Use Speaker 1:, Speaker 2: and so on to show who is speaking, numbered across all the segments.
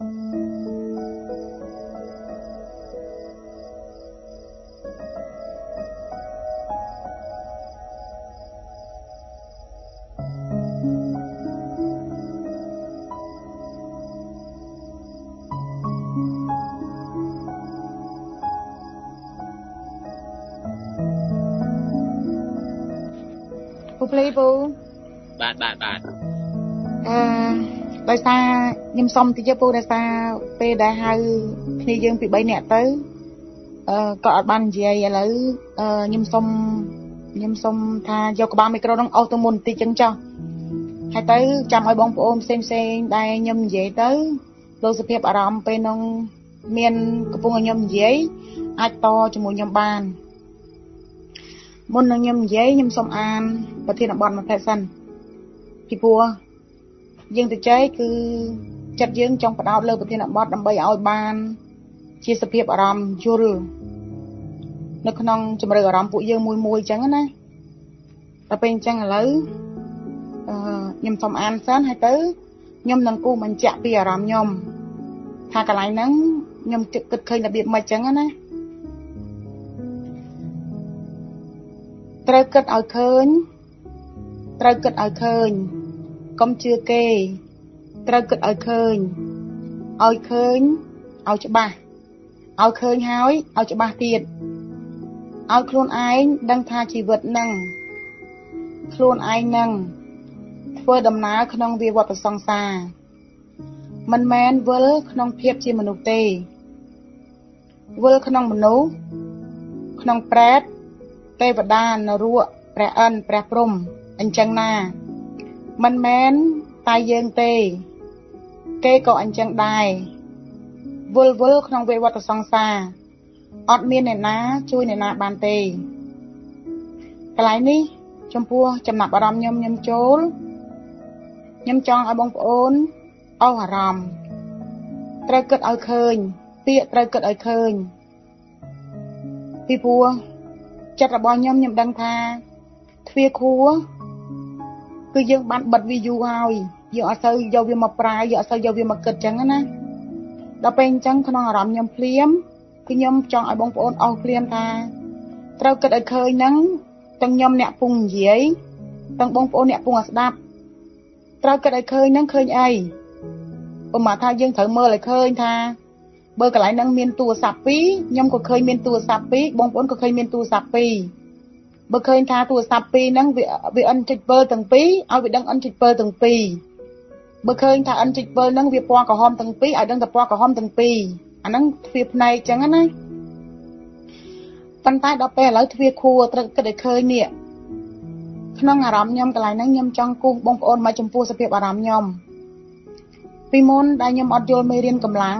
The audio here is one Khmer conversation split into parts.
Speaker 1: ភ្លីពូ
Speaker 2: បាទបាទបាទ
Speaker 1: អឺ ដោយសារខ្ញុំសុំតិចពូដោយសារពេលដែលហៅគ្នាយើងពី3នាក់ទៅអឺក៏អត់បាននិយាយឥឡូវអឺខ្ញុំសុំខ្ញុំសុំថាយកក្បាលមីក្រូនឹងអស់ទៅមុនបន្តិចចឹងចុះហើយទៅចាំឲ្យបងប្អូនផ្សេងផ្សេងដែលខ្ញុំនិយាយទៅលោកសភាពអារម្មណ៍ពេលនោះមានកំពុងឲ្យខ្ញុំនិយាយអាចតជាមួយខ្ញុំបានមុននឹងខ្ញុំនិយាយខ្ញុំសូមអានប្រធានបទមួយផ្លែសិនពីព្រោះ យើងទៅចែកគឺចិត្តយើងចង់បដោតលើប្រធានបទដើម្បីឲ្យបាន ជាសភាពអារម្មណ៍យល់នៅក្នុងជំរឿអារម្មណ៍ពួកយើងមួយមួយអញ្ចឹងណាដល់ពេលអញ្ចឹងឥឡូវអឺខ្ញុំសូមអានសិនហើយទៅខ្ញុំនឹងគូបញ្ជាក់ពីអារម្មណ៍ខ្ញុំថាកន្លែងហ្នឹងខ្ញុំគិតឃើញរបៀបមិនអញ្ចឹងណាត្រូវគិតឲ្យឃើញត្រូវគិតឲ្យឃើញ កុំជឿគេ ត្រូវគិតឲ្យឃើញឲ្យឃើញឲ្យច្បាស់ឲ្យឃើញហើយឲ្យច្បាស់ទៀតឲ្យខ្លួនឯងដឹងថាជីវិតនឹងខ្លួនឯងនឹងធ្វើដំណើរក្នុងវាវត្តសង្សារមិនមែនវិលក្នុងភាពជាមនុស្សទេវិលក្នុងមនុស្សក្នុងប្រែតទេវតានរកព្រះអិនព្រះព្រំអញ្ចឹងណា មិនមែនតែយើងទេ គេក៏អញ្ចឹងដែរវល់វល់ក្នុងវេវត្តសង្សារអត់មានអ្នកណាជួយអ្នកណាបានទេកន្លែងនេះចំពោះចំណាប់អារម្មណ៍ខ្ញុំខ្ញុំចូលខ្ញុំចង់ឲ្យបងប្អូនអស់អារម្មណ៍ត្រូវគិតឲ្យឃើញ ពាក្យត្រូវគិតឲ្យឃើញពីព្រោះចិត្តរបស់ខ្ញុំខ្ញុំដឹងថាទ្វាខួរ គឺយើងបានបិទវាយូរហើយយើងអត់សូវយកវាមកប្រើយើងអត់សូវយកវាមកគិតចឹងណាដល់ពេលអញ្ចឹងក្នុងអារម្មណ៍ខ្ញុំភ្លាមគឺខ្ញុំចង់ឲ្យបងប្អូនអស់ភ្លាមថាត្រូវគិតឲ្យឃើញហ្នឹងទាំងខ្ញុំអ្នកពងនិយាយទាំងបងប្អូនអ្នកពងស្ដាប់ត្រូវគិតឲ្យឃើញហ្នឹងឃើញអីប្រហែលថាយើងត្រូវមើលឲ្យឃើញថាបើកន្លែងហ្នឹងមានទូរស័ព្ទពីរខ្ញុំក៏ឃើញមានទូរស័ព្ទពីរបងប្អូនក៏ឃើញមានទូរស័ព្ទពីរ បើឃើញថាទូរស័ព្ទពីរហ្នឹងវាវាអិនចុចពើទាំងពីរឲ្យវាដឹងអិនចុចពើទាំងពីរបើឃើញថាអិនចុចពើហ្នឹងវាពណ៌ក្រហមទាំងពីរឲ្យដឹងតែពណ៌ក្រហមទាំងពីរអាហ្នឹងទ្វាផ្នែកចឹងណាប៉ុន្តែដល់ពេលឥឡូវទ្វាខួរត្រូវគិតឲ្យឃើញនេះក្នុងអារម្មណ៍ខ្ញុំកន្លែងហ្នឹងខ្ញុំចង់គូសបងប្អូនមកចំពោះសភាពអារម្មណ៍ខ្ញុំពីមុនដែលខ្ញុំអត់យល់មេរៀនកម្លាំង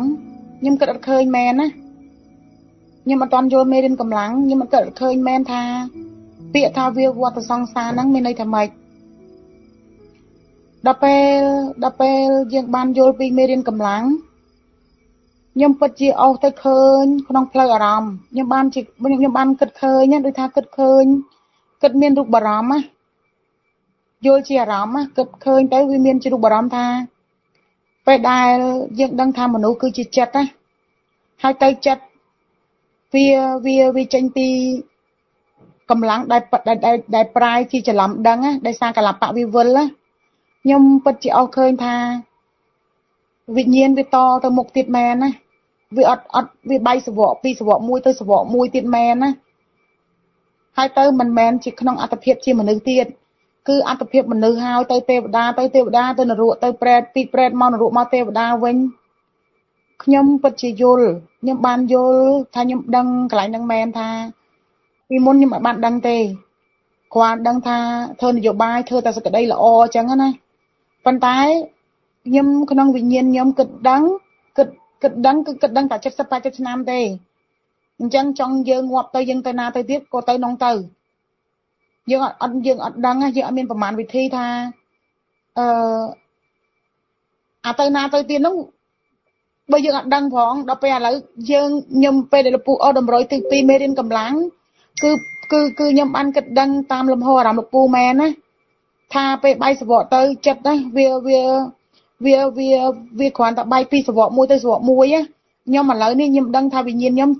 Speaker 1: ខ្ញុំគិតអត់ឃើញមែនណាខ្ញុំអត់ទាន់យល់មេរៀនកម្លាំងខ្ញុំអត់គិតអត់ឃើញមែនថា ពាក្យថាវាវត្តសង្សារហ្នឹងមានន័យថាម៉េចដល់ពេលដល់ពេលយើងបានយល់ពីមេរៀនកម្លាំងខ្ញុំពិតជាអស់ទៅឃើញ ក្នុងផ្លូវអារម្មណ៍ខ្ញុំបានជាខ្ញុំបានគិតឃើញដូចថាគិតឃើញគិតមានរូបអារម្មណ៍ណាយល់ជាអារម្មណ៍គិតឃើញទៅវាមានជារូបអារម្មណ៍ថាពេលដែលយើងដឹងថាមនុស្សគឺជាចិត្តណាហើយទៅចិត្តវាវាវាចេញពី កម្លាំងដែលដែលដែលប្រាយជាច្រឡំដឹងណាដោយសារកលបៈវិវលណាខ្ញុំពិតជាអស់ឃើញថាវិញ្ញាណវាតទៅមុខទៀតមែនណាវាអត់អត់វាបែកសវកពីសវកមួយទៅសវកមួយទៀតមែនណាហើយទៅមិនមែនជាក្នុងអត្តភាពជាមនុស្សទៀតគឺអត្តភាពមនុស្សហើយទៅទេវតាទៅទេវតាទៅនរកទៅប្រែតពីប្រែតមកនរកមកទេវតាវិញខ្ញុំពិតជាយល់ខ្ញុំបានយល់ថាខ្ញុំដឹងកន្លែងហ្នឹងមែនថា ពីមុនខ្ញុំមិនបានដឹងទេគ្រាន់ដឹងថាធ្វើនយោបាយធ្វើតែសក្តីល្អអញ្ចឹងណាប៉ុន្តែខ្ញុំក្នុងវិញ្ញាណខ្ញុំគិតដឹងគិតគិតដឹងគឺគិតដឹងតែ70 80ឆ្នាំទេអញ្ចឹងចង់យើងងាប់ទៅយើងទៅណាទៅទៀតក៏ទៅនងទៅយើងអត់យើងអត់ដឹងយើងអត់មានប្រមាណវិធីថាអឺអាទៅណាទៅទៀតនោះបើយើងអត់ដឹងផងដល់ពេលឥឡូវយើងខ្ញុំពេលដែលលពូអស់តម្រុយទី2មេរៀនកម្លាំង គឺគឺគឺខ្ញុំបានគិតដឹងតាមលំហអារម្មណ៍លោកពូមែនណាថាពេលបាយសវកទៅចិត្តណាវាវាវាវាវាគ្រាន់តែបែកពីសវកមួយទៅសវកមួយខ្ញុំឥឡូវនេះខ្ញុំដឹងថាវិញ្ញាណខ្ញុំ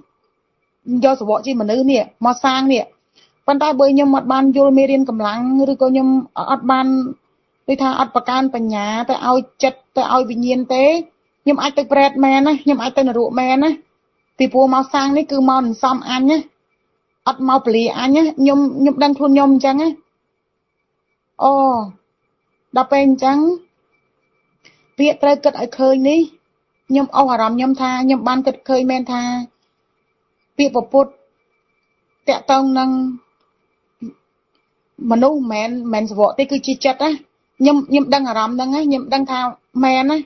Speaker 1: យកសវកជាមនុស្សនេះមកសាងនេះប៉ុន្តែបើខ្ញុំអត់បានយល់មេរៀនកម្លាំងឬក៏ខ្ញុំអត់បានដូចថាអត់ប្រកាន់បញ្ញាទៅឲ្យចិត្តទៅឲ្យវិញ្ញាណទេខ្ញុំអាចទៅប្រែតមែនណាខ្ញុំអាចទៅនរកមែនណាពីព្រោះមកសាងនេះគឺមកនឹងសំអញណា អត់មកពលាអញណាខ្ញុំខ្ញុំដឹងខ្លួនខ្ញុំអញ្ចឹងណាអូដល់ពេលអញ្ចឹងពាក្យត្រូវគិតឲ្យឃើញនេះខ្ញុំអស់អារម្មណ៍ខ្ញុំថាខ្ញុំបានគិតឃើញមែនថា ពាក្យពុទ្ធតកតងនឹងមនុស្សមិនមែនមិនសវកទេគឺជាចិត្តណាខ្ញុំខ្ញុំដឹងអារម្មណ៍ហ្នឹងខ្ញុំដឹងថាមែនណា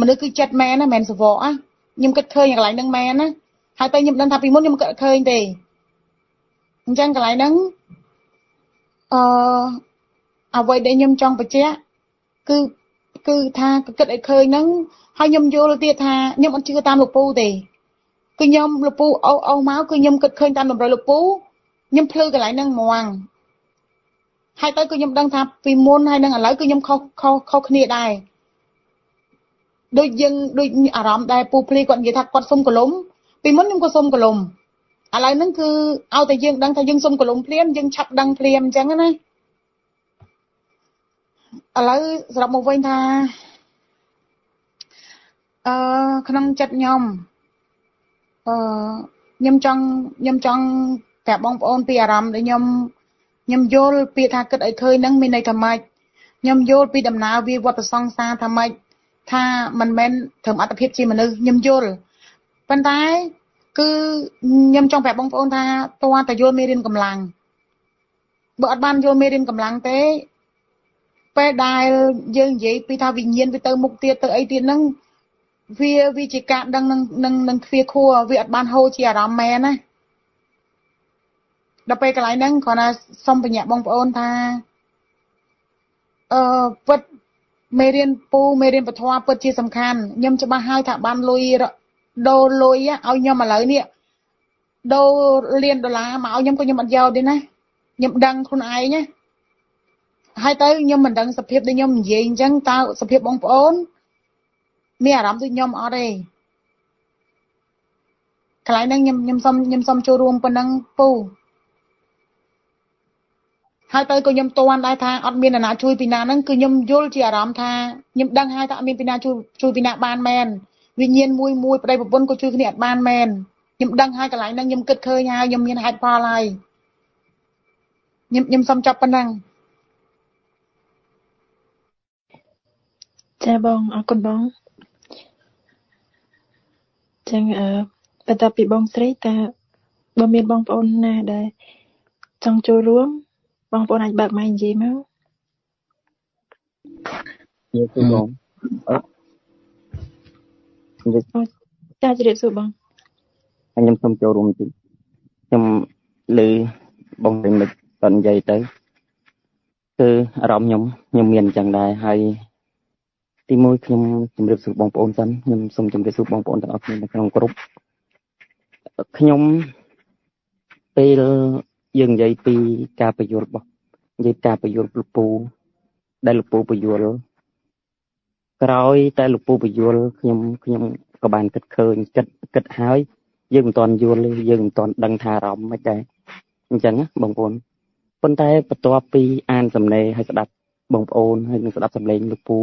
Speaker 1: មនុស្សគឺចិត្តមែនណាមិនសវកណាខ្ញុំគិតឃើញកន្លែងហ្នឹងមែនណាហើយតែខ្ញុំដឹងថាពីមុនខ្ញុំគិតឃើញទេ អញ្ចឹងកន្លែងហ្នឹងអឺអ្វីដែលខ្ញុំចង់បញ្ជាក់គឺគឺថាគិតឲ្យឃើញហ្នឹងហើយខ្ញុំយល់ទៀតថាខ្ញុំអត់ជឿតាមលោកពូទេគឺខ្ញុំលោកពូអូអូមកគឺខ្ញុំគិតឃើញតាមតម្រូវលោកពូខ្ញុំភ្លឺកន្លែងហ្នឹងហ្មងហើយទៅគឺខ្ញុំដឹងថាពីមុនហើយនឹងឥឡូវគឺខ្ញុំខុសខុសខុសគ្នាដែរដូចយើងដូចអារម្មណ៍ដែលពូភ្លីគាត់និយាយថាគាត់សុំកលុំពីមុនខ្ញុំក៏សុំកលុំ ឥឡូវហ្នឹងគឺឲ្យតែយើងដឹងថាយើងសុំកលុំភ្លាមយើងឆាប់ដឹងភ្លាមអញ្ចឹងណាឥឡូវសរុបមកវិញថាអឺក្នុងចិត្តខ្ញុំអឺខ្ញុំចង់ខ្ញុំចង់ប្រាប់បងប្អូនពីអារម្មណ៍ដែលខ្ញុំខ្ញុំយល់ពាក្យថាគិតឲ្យឃើញហ្នឹងមានន័យថាម៉េចខ្ញុំយល់ពីដំណើរវាវត្តសង្សារថាម៉េចថាមិនមែនត្រឹមអត្តភាពជាមនុស្សខ្ញុំយល់ប៉ុន្តែ គឺខ្ញុំចង់ប្រាប់បងប្អូនថាតើតើយល់មេរៀនកម្លាំងបើអត់បានយល់មេរៀនកម្លាំងទេពេលដែលយើងនិយាយពីថាវិញ្ញាណវាទៅមុខទៀតទៅអីទៀតហ្នឹងវាវាជាការដឹងនឹងនឹងនឹងទ្វាខួរវាអត់បានហូរជាអារម្មណ៍មែនណាដល់ពេលកន្លែងហ្នឹងគ្រាន់តែសុំបញ្ញាបងប្អូនថាអឺពិតមេរៀនពូមេរៀនពធពិតជាសំខាន់ខ្ញុំច្បាស់ហើយថាបានលុយ ដូរលុយឲ្យខ្ញុំឥឡូវនេះដូរលានដុល្លារមកឲ្យខ្ញុំក៏ខ្ញុំអត់យកទេណាខ្ញុំដឹងខ្លួនឯងណាហើយទៅខ្ញុំមិនដឹងសភាពដែលខ្ញុំនិយាយអញ្ចឹងតើសភាពបងប្អូនមានអារម្មណ៍ដូចខ្ញុំអត់ទេកន្លែងហ្នឹងខ្ញុំខ្ញុំសុំខ្ញុំសុំចូលរួមប៉ុណ្ណឹងពូហើយទៅក៏ខ្ញុំតន់ដែរថាអត់មានអ្នកណាជួយពីណាហ្នឹងគឺខ្ញុំយល់ជាអារម្មណ៍ថាខ្ញុំដឹងហើយថាអត់មានពីណាជួយជួយពីណាបានមែន វិញ្ញាណមួយមួយប្តីប្រពន្ធក៏ជួយគ្នាអត់បានមែនខ្ញុំដឹងហើយកន្លែងហ្នឹងខ្ញុំគិតឃើញហើយខ្ញុំមានហេតុផលហើយខ្ញុំខ្ញុំសុំចាប់ប៉ុណ្ណឹង
Speaker 2: ចាបងអរគុណបងចឹងអឺបន្ទាប់ពីបងស្រីតើបើមានបងប្អូនណាដែលចង់ចូលរួមបងប្អូនអាចបើកម៉ៃនិយាយមក
Speaker 3: និយាយទៅបងអឺ
Speaker 2: ចាជម្រាបសួរបង
Speaker 3: ខ្ញុំសូមចូលរួមតិចខ្ញុំលើបងពេញមិនតនិយាយទៅគឺអារម្មណ៍ខ្ញុំខ្ញុំមានអញ្ចឹងដែរហើយទីមួយខ្ញុំជម្រាបសួរបងប្អូនសិនខ្ញុំសូមជម្រាបសួរបងប្អូនទាំងអស់គ្នានៅក្នុងក្រុមខ្ញុំពេលយើងនិយាយពីការបញ្យល់របស់និយាយការបញ្យល់លោកពូដែលលោកពូបញ្យល់ ក្រោយតែលោកពូបញ្យល់ខ្ញុំខ្ញុំក៏បានគិតឃើញគិតគិតហើយយើងមិនទាន់យល់ទេយើងមិនទាន់ដឹងថាអារម្មណ៍មិនដែរអញ្ចឹងបងប្អូនប៉ុន្តែបន្ទាប់ពីអានសំណេរហើយស្ដាប់បងប្អូនហើយនឹងស្ដាប់សំឡេងលោកពូ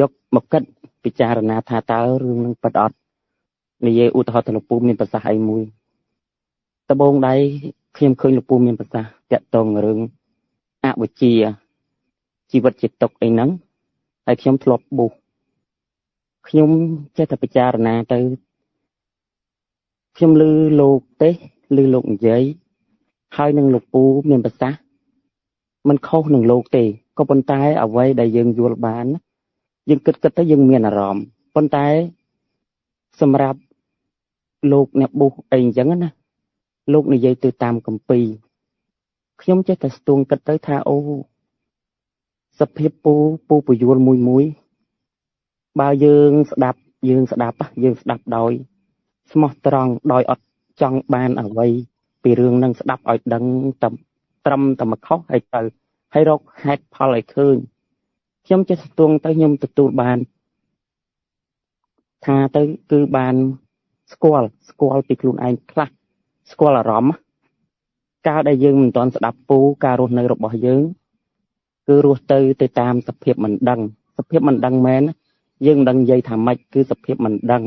Speaker 3: យកមកគិតពិចារណាថាតើរឿងនឹងពិតអត់និយាយឧទាហរណ៍ទៅលោកពូមានប្រសាសន៍អីមួយដបងដៃខ្ញុំឃើញលោកពូមានប្រសាសន៍តាក់ទងរឿងអវិជ្ជាជីវិតជាទុកអីហ្នឹង ហើយខ្ញុំធ្លាប់បុះខ្ញុំចេះតែពិចារណាទៅខ្ញុំឮលោកទេឮលោកនិយាយហើយនឹងលោកពូមានប្រសាសន៍มันខុសនឹងលោកទេក៏ប៉ុន្តែអ្វីដែលយើងយល់បានយើងគិតគិតទៅយើងមានអារម្មណ៍ប៉ុន្តែសម្រាប់លោកអ្នកបុះអីអញ្ចឹងណាលោកនិយាយទៅតាមកម្ពីខ្ញុំចេះតែស្ទងគិតទៅថាអូ សភាពពូពូពយល់មួយមួយបើយើងស្ដាប់យើងស្ដាប់យើងស្ដាប់ដោយ ស្មោះត្រង់ដោយអត់ចង់បានអ្វីពីរឿងនឹងស្ដាប់ឲ្យដឹងត្រឹមតែមកខុសហើយទៅហើយរកហេតុផលឲ្យឃើញខ្ញុំចេះស្ទងទៅខ្ញុំទទួលបាន ថាទៅគឺបានស្គាល់ស្គាល់ពីខ្លួនឯងខ្លះស្គាល់អារម្មណ៍កាលដែលយើងមិនទាន់ស្ដាប់ពូការរស់នៅរបស់យើង គឺរស់ទៅទៅតាមសភាពមិនដឹងសភាពមិនដឹងមែនយើងមិនដឹងនិយាយថាម៉េចគឺសភាពមិនដឹង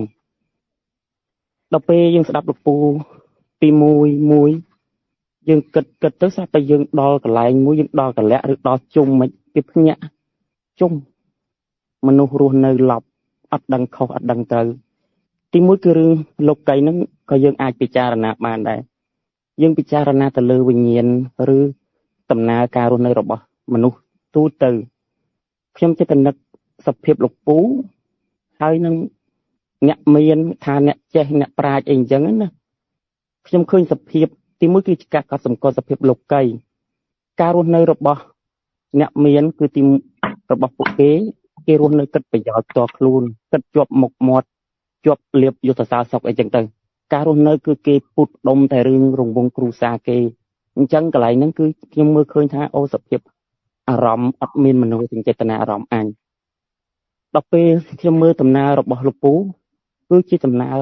Speaker 3: ដល់ពេលយើងស្ដាប់លោកពូទី1 1យើងគិតគិតទៅស្រាប់តែយើងដល់កន្លែងមួយយើងដល់កលៈឬដល់ជុំមិនពីភ្ញាក់ជុំមនុស្សរស់នៅឡប់អត់ដឹងខុសអត់ដឹងត្រូវទីមួយគឺរឿងលោកីហ្នឹងក៏យើងអាចពិចារណាបានដែរយើងពិចារណាទៅលើវិញ្ញាណឬដំណើរការរស់នៅរបស់មនុស្ស ទូទៅខ្ញុំចិត្តនឹកសភាពលោកពូហើយនឹងអ្នកមានថាអ្នកចេះអ្នកប្រាជ្ញអីអញ្ចឹងណាខ្ញុំឃើញសភាពទីមួយគឺជាការកត់សម្គាល់សភាពលោកីការរស់នៅរបស់អ្នកមានគឺទីរបស់ពួកគេគេរស់នៅគិតប្រយោជន៍ផ្ទាល់ខ្លួនគិតជាប់មុខមាត់ជាប់លៀបយុទ្ធសាស្ត្រសុកអីចឹងទៅការរស់នៅគឺគេពុតដុំតែរឿងរង្វង់គ្រូសាគេអញ្ចឹងកន្លែងហ្នឹងគឺខ្ញុំមើលឃើញថាអូសភាព អារម្មណ៍អត់មានមនោសញ្ចេតនាអារម្មណ៍អញដល់ពេលខ្ញុំមើលដំណើររបស់លោកពូគឺជាដំណើរ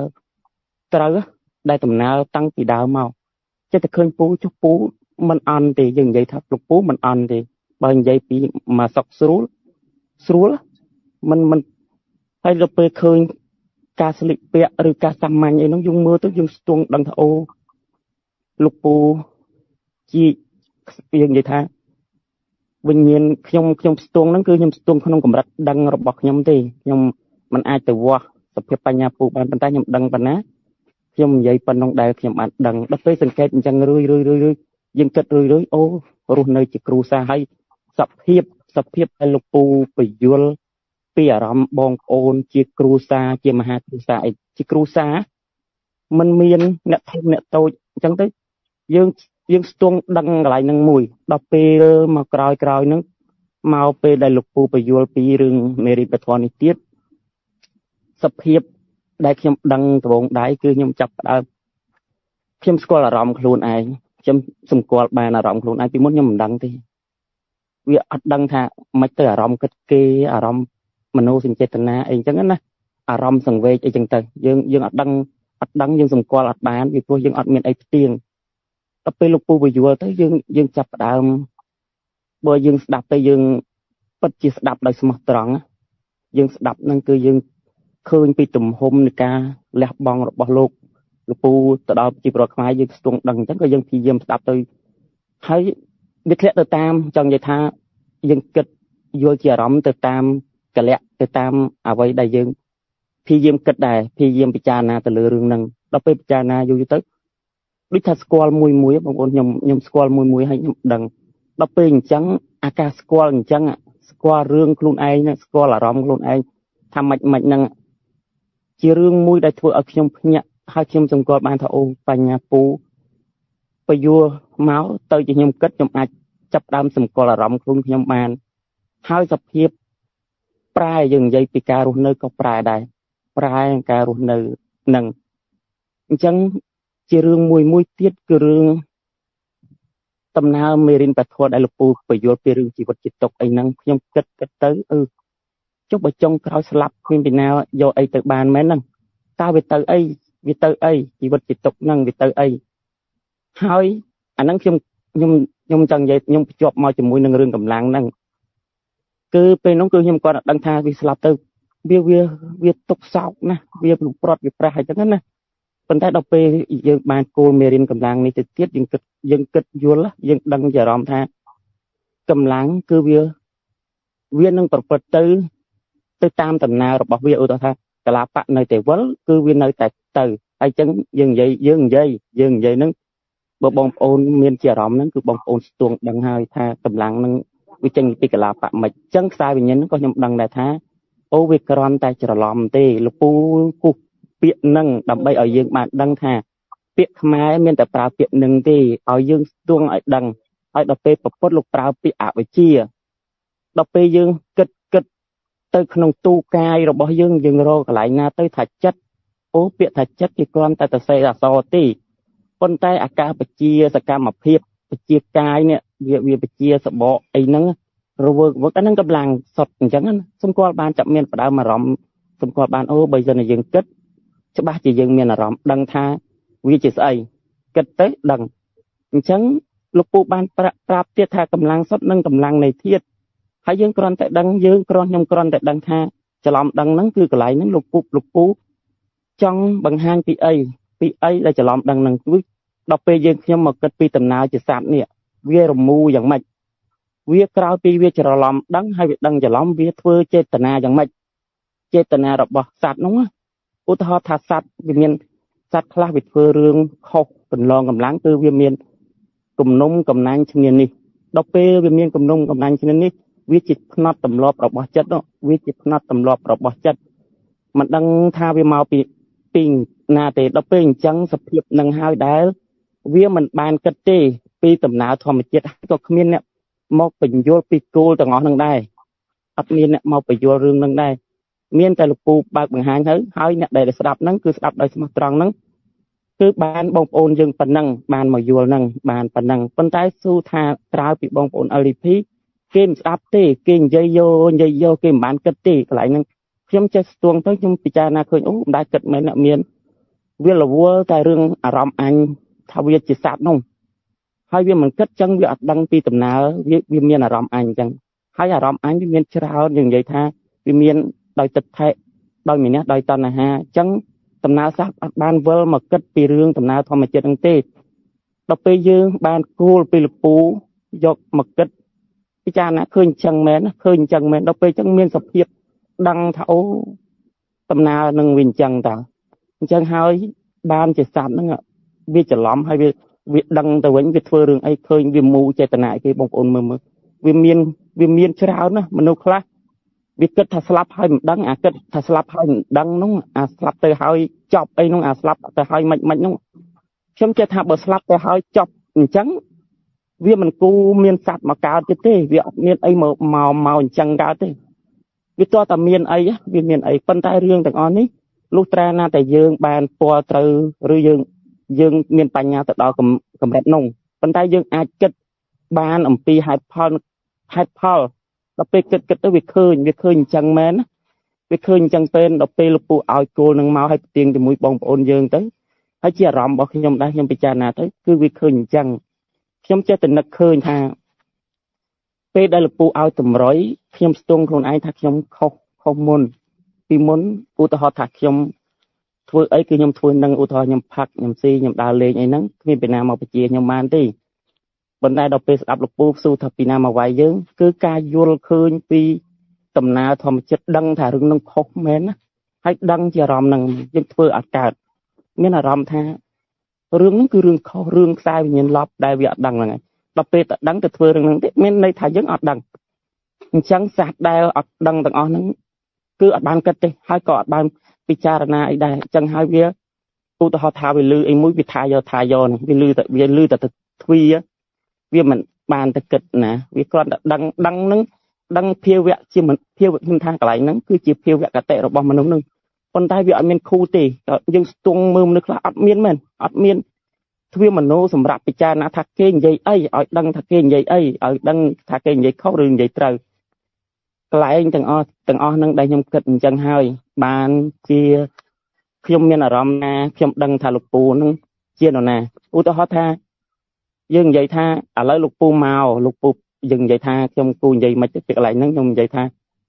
Speaker 3: ត្រូវដែលដំណើរតាំងពីដើមមកចិត្តតែឃើញពូចុះពូមិនអន់ទេយើងនិយាយថាលោកពូមិនអន់ទេបើនិយាយពីមកសុកស្រួលស្រួលមិនមិនហើយដល់ពេលឃើញការស្លៀកពាក់ឬការសាមញ្ញអីហ្នឹងយើងមើលទៅយើងស្ទង់ដឹងថាអូលោកពូជាយើងនិយាយថា វិញ្ញាណខ្ញុំខ្ញុំស្ទង់ហ្នឹងគឺខ្ញុំស្ទង់ក្នុងកម្រិតដឹងរបស់ខ្ញុំទេខ្ញុំមិនអាចទៅវាស់សភាពបញ្ញាពូបានប៉ុន្តែខ្ញុំដឹងប៉ុណ្ណាខ្ញុំនិយាយប៉ុណ្ណឹងដែលខ្ញុំបានដឹងដល់ពេលសង្កេតអញ្ចឹងរឿយរឿយរឿយរឿយយើងគិតរឿយរឿយអូរស់នៅជាគ្រូសាហើយសភាពសភាពដែលលោកពូពយល់ពីអារម្មណ៍បងប្អូនជាគ្រូសាជាមហាគ្រូសាអីជាគ្រូសាมันមានអ្នកធំអ្នកតូចអញ្ចឹងទៅយើង យើងស្ទង់ដឹងកន្លែងហ្នឹងមួយដល់ពេលមកក្រោយក្រោយហ្នឹងមកពេលដែលលោកពូបញ្យល់ពីរឿងមេរីបធននេះទៀតសភាពដែលខ្ញុំដឹងដំបងដៃគឺខ្ញុំចាប់ផ្ដើមខ្ញុំស្គាល់អារម្មណ៍ខ្លួនឯងខ្ញុំសម្គាល់បានអារម្មណ៍ខ្លួនឯងពីមុនខ្ញុំមិនដឹងទេវាអត់ដឹងថាមិនទៅអារម្មណ៍គិតគេអារម្មណ៍មនោសញ្ចេតនាអីចឹងណាអារម្មណ៍សង្វេគអីចឹងទៅយើងយើងអត់ដឹងអត់ដឹងយើងសម្គាល់អត់បានពីព្រោះយើងអត់មានអីផ្ទៀង ដល់ពេលលោកពូពយល់ទៅយើងយើងចាប់ផ្ដើមបើយើងស្ដាប់ទៅយើងពិតជាស្ដាប់ដោយស្មោះត្រង់យើងស្ដាប់នឹងគឺយើងឃើញពីទំហំនៃការលះបង់របស់លោកលោកពូទៅដល់ជីប្រវត្តិខ្មែរយើងស្ទង់ដឹងអញ្ចឹងក៏យើងព្យាយាមស្ដាប់ទៅហើយវាធ្លាក់ទៅតាមចង់និយាយថាយើងគិតយល់ជាអារម្មណ៍ទៅតាមកលៈទៅតាមអ្វីដែលយើងព្យាយាមគិតដែរព្យាយាមពិចារណាទៅលើរឿងហ្នឹងដល់ពេលពិចារណាយូរទៅ ដូចថាស្គាល់មួយមួយបងប្អូនខ្ញុំខ្ញុំស្គាល់មួយមួយហើយខ្ញុំដឹងដល់ពេលអញ្ចឹងអាការស្គាល់អញ្ចឹងស្គាល់រឿងខ្លួនឯងស្គាល់អារម្មណ៍ខ្លួនឯងថាម៉េចម៉េចហ្នឹងជារឿងមួយដែលធ្វើឲ្យខ្ញុំភ្ញាក់ហើយខ្ញុំសង្កល់បានថាអូបញ្ញាពូបយួរមកទៅជាខ្ញុំគិតខ្ញុំអាចចាប់ដើមសម្គាល់អារម្មណ៍ខ្លួនខ្ញុំបាន ហើយសភាពប្រែយើងនិយាយពីការរស់នៅក៏ប្រែដែរប្រែការរស់នៅនឹងអញ្ចឹង ជារឿងមួយមួយទៀតគឺរឿងដំណើរមេរិនបធរដែលលោកពូពយល់ពីរឿងជីវិតជាទុកអីហ្នឹងខ្ញុំគិតគិតទៅអឺចុះបើចុងក្រោយស្លាប់គ្មានពីណាយកអីទៅបានមែនហ្នឹងតើវាទៅអីវាទៅអីជីវិតជាទុកហ្នឹងវាទៅអីហើយអាហ្នឹងខ្ញុំខ្ញុំខ្ញុំចង់និយាយខ្ញុំភ្ជាប់មកជាមួយនឹងរឿងកម្លាំងហ្នឹងគឺពេលនោះគឺខ្ញុំគាត់ដឹងថាវាស្លាប់ទៅវាវាវាទុកសោកណាស់វាប្រព្រឹត្តវាប្រះអញ្ចឹងណា ប៉ុន្តែដល់ពេលយើងបានគោលមេរៀនកម្លាំងនេះទៅទៀតយើងគិតយើងគិតយល់យើងដឹងជាអារម្មណ៍ថាកម្លាំងគឺវាវានឹងប្រព្រឹត្តទៅ ទៅតាមដំណើររបស់វាឧទាហរណ៍ថាកលាបៈនៅតែវិលគឺវានៅតែទៅហើយចឹងយើងនិយាយយើងនិយាយយើងនិយាយហ្នឹងបើបងប្អូនមានជាអារម្មណ៍ហ្នឹងគឺបងប្អូនស្ទង់ដឹងហើយថាកម្លាំងហ្នឹងវាចេញពីកលាបៈមិនចឹងខ្សែវិញ្ញាណហ្នឹងក៏ខ្ញុំដឹងដែរថាអូវាគ្រាន់តែច្រឡំទេលពូគូស ពាក្យនឹងដើម្បីឲ្យយើងបានដឹងថាពាក្យខ្មែរមានតែប្រើពាក្យនឹងទេឲ្យយើងស្ទង់ឲ្យដឹងហើយដល់ពេលប្រពុតលោកប្រើពាក្យអវិជ្ជាដល់ពេលយើងគិតគិតទៅក្នុងទូកាយរបស់យើងយើងរកកន្លែងណាទៅថាចិត្តអូពាក្យថាចិត្តគេគ្រាន់តែទៅសេអសរទេប៉ុន្តែអាកាសបជាសកម្មភាពបជាកាយនេះវាវាបជាសបកអីហ្នឹងរវើកវឹកអាហ្នឹងកម្លាំងសុតអញ្ចឹងណាសម្គាល់បានចាប់មានផ្ដើមអារម្មណ៍សម្គាល់បានអូបើសិនជាយើងគិត ច្បាស់ជាយើងមានអារម្មណ៍ដឹងថាវាជាស្អីគិតទៅដឹងអញ្ចឹងលោកពូបានប្រាប់ទៀតថាកម្លាំងសុទ្ធនិងកម្លាំងនៃធាតហើយយើងគ្រាន់តែដឹងយើងគ្រាន់ខ្ញុំគ្រាន់តែដឹងថាច្រឡំដឹងហ្នឹងគឺកន្លែងហ្នឹងលោកពូលោកពូចង់បង្ហាញពីអីពីអីដែលច្រឡំដឹងហ្នឹងគឺដល់ពេលយើងខ្ញុំមកគិតពីដំណើរជាសត្វនេះវារមូរយ៉ាងម៉េចវាក្រោយពីវាច្រឡំដឹងហើយវាដឹងច្រឡំវាធ្វើចេតនាយ៉ាងម៉េចចេតនារបស់សត្វនោះ ឧទាហរណ៍ថាសត្វវាមានសត្វខ្លះវាធ្វើរឿងខុសបន្លងកម្លាំងគឺវាមានគំនុំកំណាញ់ឈ្នានេះដល់ពេលវាមានគំនុំកំណាញ់ឈ្នានេះវាជាផ្នត់ទម្លាប់របស់ចិត្តវាជាផ្នត់ទម្លាប់របស់ចិត្តមិនដឹងថាវាមកពីពីណាទេដល់ពេលអញ្ចឹងសភាពនឹងហើយដែលវាមិនបានគិតទេពីដំណើរធម្មជាតិក៏គ្មានអ្នកមកបញ្យល់ពីគោលទាំងអស់នឹងដែរអត់មានអ្នកមកបញ្យល់រឿងនឹងដែរ មានតែលោកពូបើកបង្ហាញទៅហើយអ្នកដែលស្ដាប់ហ្នឹងគឺស្ដាប់ដោយស្មោះត្រង់ហ្នឹងគឺបានបងប្អូនយើងប៉ុណ្ណឹងបានមកយល់ហ្នឹងបានប៉ុណ្ណឹងប៉ុន្តែស៊ូថាក្រៅពីបងប្អូន LDP គេមិនស្ដាប់ទេគេនិយាយយកនិយាយយកគេមិនបានគិតទេកន្លែងហ្នឹងខ្ញុំចេះស្ទួងទៅខ្ញុំពិចារណាឃើញអូមិនដែលគិតមែនអ្នកមានវារវល់តែរឿងអារម្មណ៍អញថាវាជាសត្វនោះហើយវាមិនគិតចឹងវាអត់ដឹងពីដំណើរវាវាមានអារម្មណ៍អញចឹងហើយអារម្មណ៍អញវាមានច្រើនយើងនិយាយថាវាមាន ដោយទឹកថែដោយមានះដោយតណ្ហាចឹងដំណើរសត្វអត់បានវិលមកគិតពីរឿងដំណើរធម្មជាតិហ្នឹងទេដល់ពេលយើងបានគោលពីលពូយកមកគិតពិចារណាឃើញអញ្ចឹងមែនឃើញអញ្ចឹងមែនដល់ពេលអញ្ចឹងមានសភាពដឹងថាអូដំណើរនឹងវាអញ្ចឹងតើអញ្ចឹងហើយបានជាសត្វហ្នឹងវាច្រឡំហើយវាវាដឹងទៅវិញវាធ្វើរឿងអីឃើញវាមូចេតនាគេបងប្អូនមើលមើលវាមានវាមានច្រើនណាមនុស្សខ្លះ វាគិតថាស្លាប់ហើយមិនដឹងអាគិតថាស្លាប់ហើយមិនដឹងនោះអាស្លាប់ទៅហើយចប់អីនោះអាស្លាប់ទៅហើយមិនមិននោះខ្ញុំចេះថាបើស្លាប់ទៅហើយចប់អញ្ចឹងវាមិនគូមានសัตว์មកកើតទៀតទេវាអត់មានអីមកមកមកអញ្ចឹងកើតទេវាតើតែមានអីវាមានអីប៉ុន្តែរឿងទាំងអស់នេះលុះត្រាណាតែយើងបានពណ៌ត្រូវឬយើងយើងមានបញ្ញាទៅដល់កម្រិតនោះប៉ុន្តែយើងអាចគិតបានអំពីហេតុផលហេតុផល ដល់ពេលគិតគិតទៅវាឃើញវាឃើញអញ្ចឹងមែនវាឃើញអញ្ចឹងពេលដល់ពេលលោកពូឲ្យគោលនឹងមកឲ្យផ្ទៀងជាមួយបងប្អូនយើងទៅហើយជាអារម្មណ៍របស់ខ្ញុំដែរខ្ញុំពិចារណាទៅគឺវាឃើញអញ្ចឹងខ្ញុំចេះតែនឹកឃើញថាពេលដែលលោកពូឲ្យតម្រុយខ្ញុំស្ទង់ខ្លួនឯងថាខ្ញុំខុសខុសមុនពីមុនឧទាហរណ៍ថាខ្ញុំធ្វើអីគឺខ្ញុំធ្វើនឹងឧទាហរណ៍ខ្ញុំផឹកខ្ញុំស៊ីខ្ញុំដើរលេងអីហ្នឹងគ្មានពីណាមកបជាខ្ញុំបានទេ ប៉ុន្តែដល់ពេលស្ដាប់លោកពូស៊ូថាពីណាមកវាយយើង គឺការយល់ឃើញពីដំណើរធម្មជាតិដឹងថារឿងនឹងខុសមែនណាហើយដឹងជាអារម្មណ៍នឹងយើងធ្វើអត់កើតមានអារម្មណ៍ថារឿងហ្នឹងគឺរឿងខុសរឿងខ្សែវិញ្ញាណលប់ដែលវាអត់ដឹងហ្នឹងហើយដល់ពេលតែដឹងទៅធ្វើរឿងហ្នឹងទៀតមានន័យថាយើងអត់ដឹងអញ្ចឹងសាសដែលអត់ដឹងទាំងអស់ហ្នឹងគឺអត់បានគិតទេហើយក៏អត់បានពិចារណាអីដែរអញ្ចឹងហើយវាឧទាហរណ៍ថាវាលឺអីមួយវាថាយកថាយកហ្នឹងវាលឺតែវាលឺតែទ្វី វាមិនបានទៅគិតណា វាគ្រាន់តែដឹងដឹងហ្នឹងដឹងភាវៈជាភាវៈខ្ញុំថាកន្លែងហ្នឹងគឺជាភាវៈកតិរបស់មនុស្សហ្នឹងប៉ុន្តែវាអត់មានគូទេយើងស្ទង់មើលមនុស្សខ្លះអត់មានមែនអត់មានទ្វាមโนសម្រាប់ពិចារណាថាគេនិយាយអីឲ្យដឹងថាគេនិយាយអីឲ្យដឹងថាគេនិយាយខុសឬនិយាយត្រូវកន្លែងទាំងអស់ទាំងអស់នឹងដែលខ្ញុំគិតអញ្ចឹងហើយ បានជាខ្ញុំមានអារម្មណ៍ណាខ្ញុំដឹងថាលោកពូនឹងជានរណាឧទាហរណ៍ថា យើងនិយាយថាឥឡូវលោកពូមកលោកពូយើងនិយាយថាខ្ញុំគូនិយាយមិនទៅពីកន្លែងហ្នឹងខ្ញុំនិយាយថា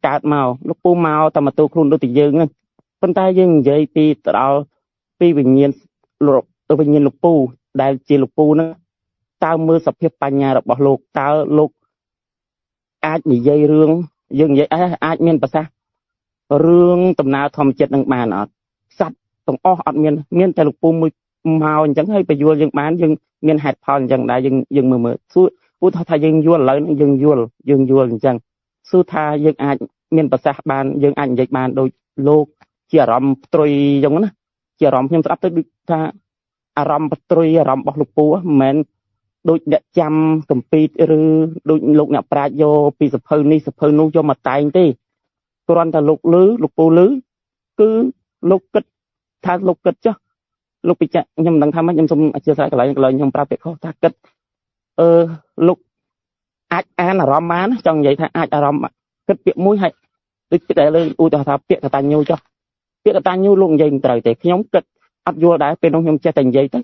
Speaker 3: កើតមកលោកពូមកតែមកទូខ្លួនដូចតែយើងហ្នឹងប៉ុន្តែយើងនិយាយពីទៅដល់ពីវិញ្ញាណលោកវិញ្ញាណលោកពូដែលជាលោកពូហ្នឹងតើមើលសភាពបញ្ញារបស់លោកតើលោកអាចនិយាយរឿងយើងនិយាយអាចមានប្រសាសន៍រឿងដំណើរធម្មជាតិនឹងបានអត់សត្វទាំងអស់អត់មានមានតែលោកពូមួយមកអញ្ចឹងហើយបញ្យល់យើងបានយើង មានហេតុផលអញ្ចឹងដែរយើងយើងមើលមើលសួរពូថាយើងយល់ឥឡូវយើងយល់យើងយល់អញ្ចឹងសួរថាយើងអាចមានប្រសាសន៍បានយើងអាចនិយាយបានដូចលោកជាអារម្មណ៍ផ្ទុយអញ្ចឹងណាជាអារម្មណ៍ខ្ញុំស្ដាប់ទៅដូចថាអារម្មណ៍ផ្ទុយអារម្មណ៍របស់លោកពូមិនមែនដូចអ្នកចាំកម្ពីតឬដូចលោកអ្នកប្រាជ្ញយកពីសភៅនេះសភៅនោះយកមកតែងទេគ្រាន់តែលោកលឺលោកពូលឺគឺលោកគិតថាលោកគិតចុះ លោកពិចារខ្ញុំមិនដឹងថាម៉េចខ្ញុំសូមអធិស្ឋានកន្លែងកន្លែងខ្ញុំប្រាប់ពាក្យខុសថាគិតអឺលោកអាចអានអារម្មណ៍បានចង់និយាយថាអាចអារម្មណ៍គិតពាក្យមួយហើយដូចដែលលើឧទាហរណ៍ថាពាក្យកតញ្ញូចុះពាក្យកតាញូលោកនិយាយមិនត្រូវទេខ្ញុំគិតអត់យល់ដែរពេលនោះខ្ញុំចេះតែនិយាយទៅ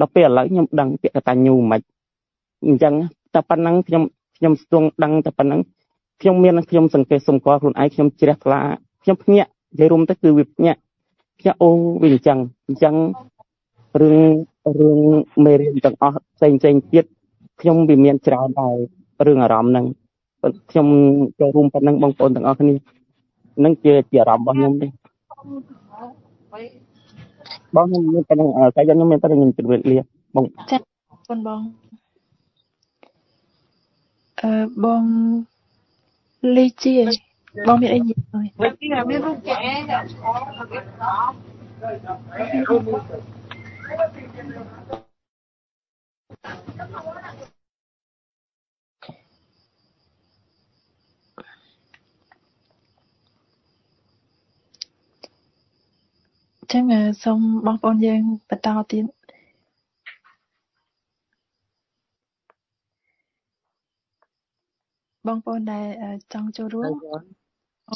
Speaker 3: ដល់ពេលឥឡូវខ្ញុំដឹងពាក្យកតាញូមិនអញ្ចឹងតែប៉ុណ្ណឹងខ្ញុំខ្ញុំស្ទង់ដឹងតែប៉ុណ្ណឹងខ្ញុំមានខ្ញុំសង្កេតសម្គាល់ខ្លួនឯងខ្ញុំជ្រះថ្លាខ្ញុំភ្ញាក់និយាយរួមទៅគឺវាភ្ញាក់ភ្ញាក់អូវាអញ្ចឹងអញ្ចឹង រឿងរឿងមេរៀនទាំងអស់ផ្សេងផ្សេងទៀតខ្ញុំវាមានច្រើនដែររឿងអារម្មណ៍ហ្នឹងខ្ញុំចូលរួមប៉ុណ្ណឹងបងប្អូនទាំងអស់គ្នានឹងជាជាអារម្មណ៍របស់ខ្ញុំទេបងខ្ញុំមានប៉ុណ្ណឹងតែខ្ញុំមានប៉ុណ្ណឹងខ្ញុំជម្រាបលាបង
Speaker 2: ចាបងបងអឺបងលីជាបងមានអីនិយាយមានរូបចាចឹ ងសូមបងប្អូនយើងបន្តទៀតបងប្អូនដែលចង់ចូលរួម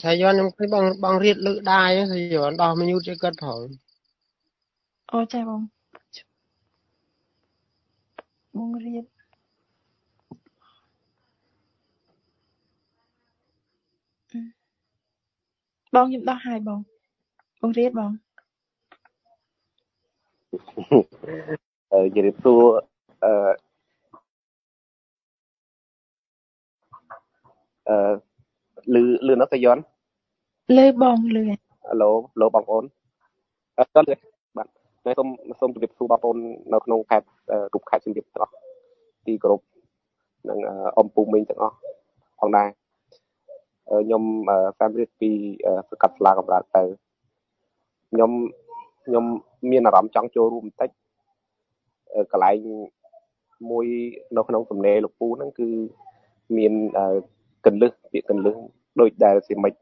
Speaker 4: សាយ័នខ្ញុំឃើញបងបងរៀបលើកដាយសាយ័នដោះមញូតជិះគាត់ផង
Speaker 2: អូចាបង បងរៀបបងខ្ញុំដោះហើយបងបងរៀបបង
Speaker 5: អឺជម្រាបសួរអឺអឺលឺលឺណាសាយ័ន
Speaker 2: លឺបងលឺ
Speaker 5: ហៅឡូឡូបងប្អូនអត់លឺ បាទខ្ញុំសូមសូមជម្រាបសួរបងប្អូននៅក្នុងខេត្តគ្រប់ខេត្តជំរាបទាំងអស់ទីគ្រប់និងអមពូមីងទាំងអស់ផងដែរខ្ញុំសាមរៀបពីសកាត់ស្លាកំរាតទៅខ្ញុំខ្ញុំមានអារម្មណ៍ចង់ចូលរួមបន្តិចកន្លែងមួយនៅក្នុងសំណេរលោកពូហ្នឹងគឺមានកលឹះពាក្យកលឹះដូចដែលសិមិច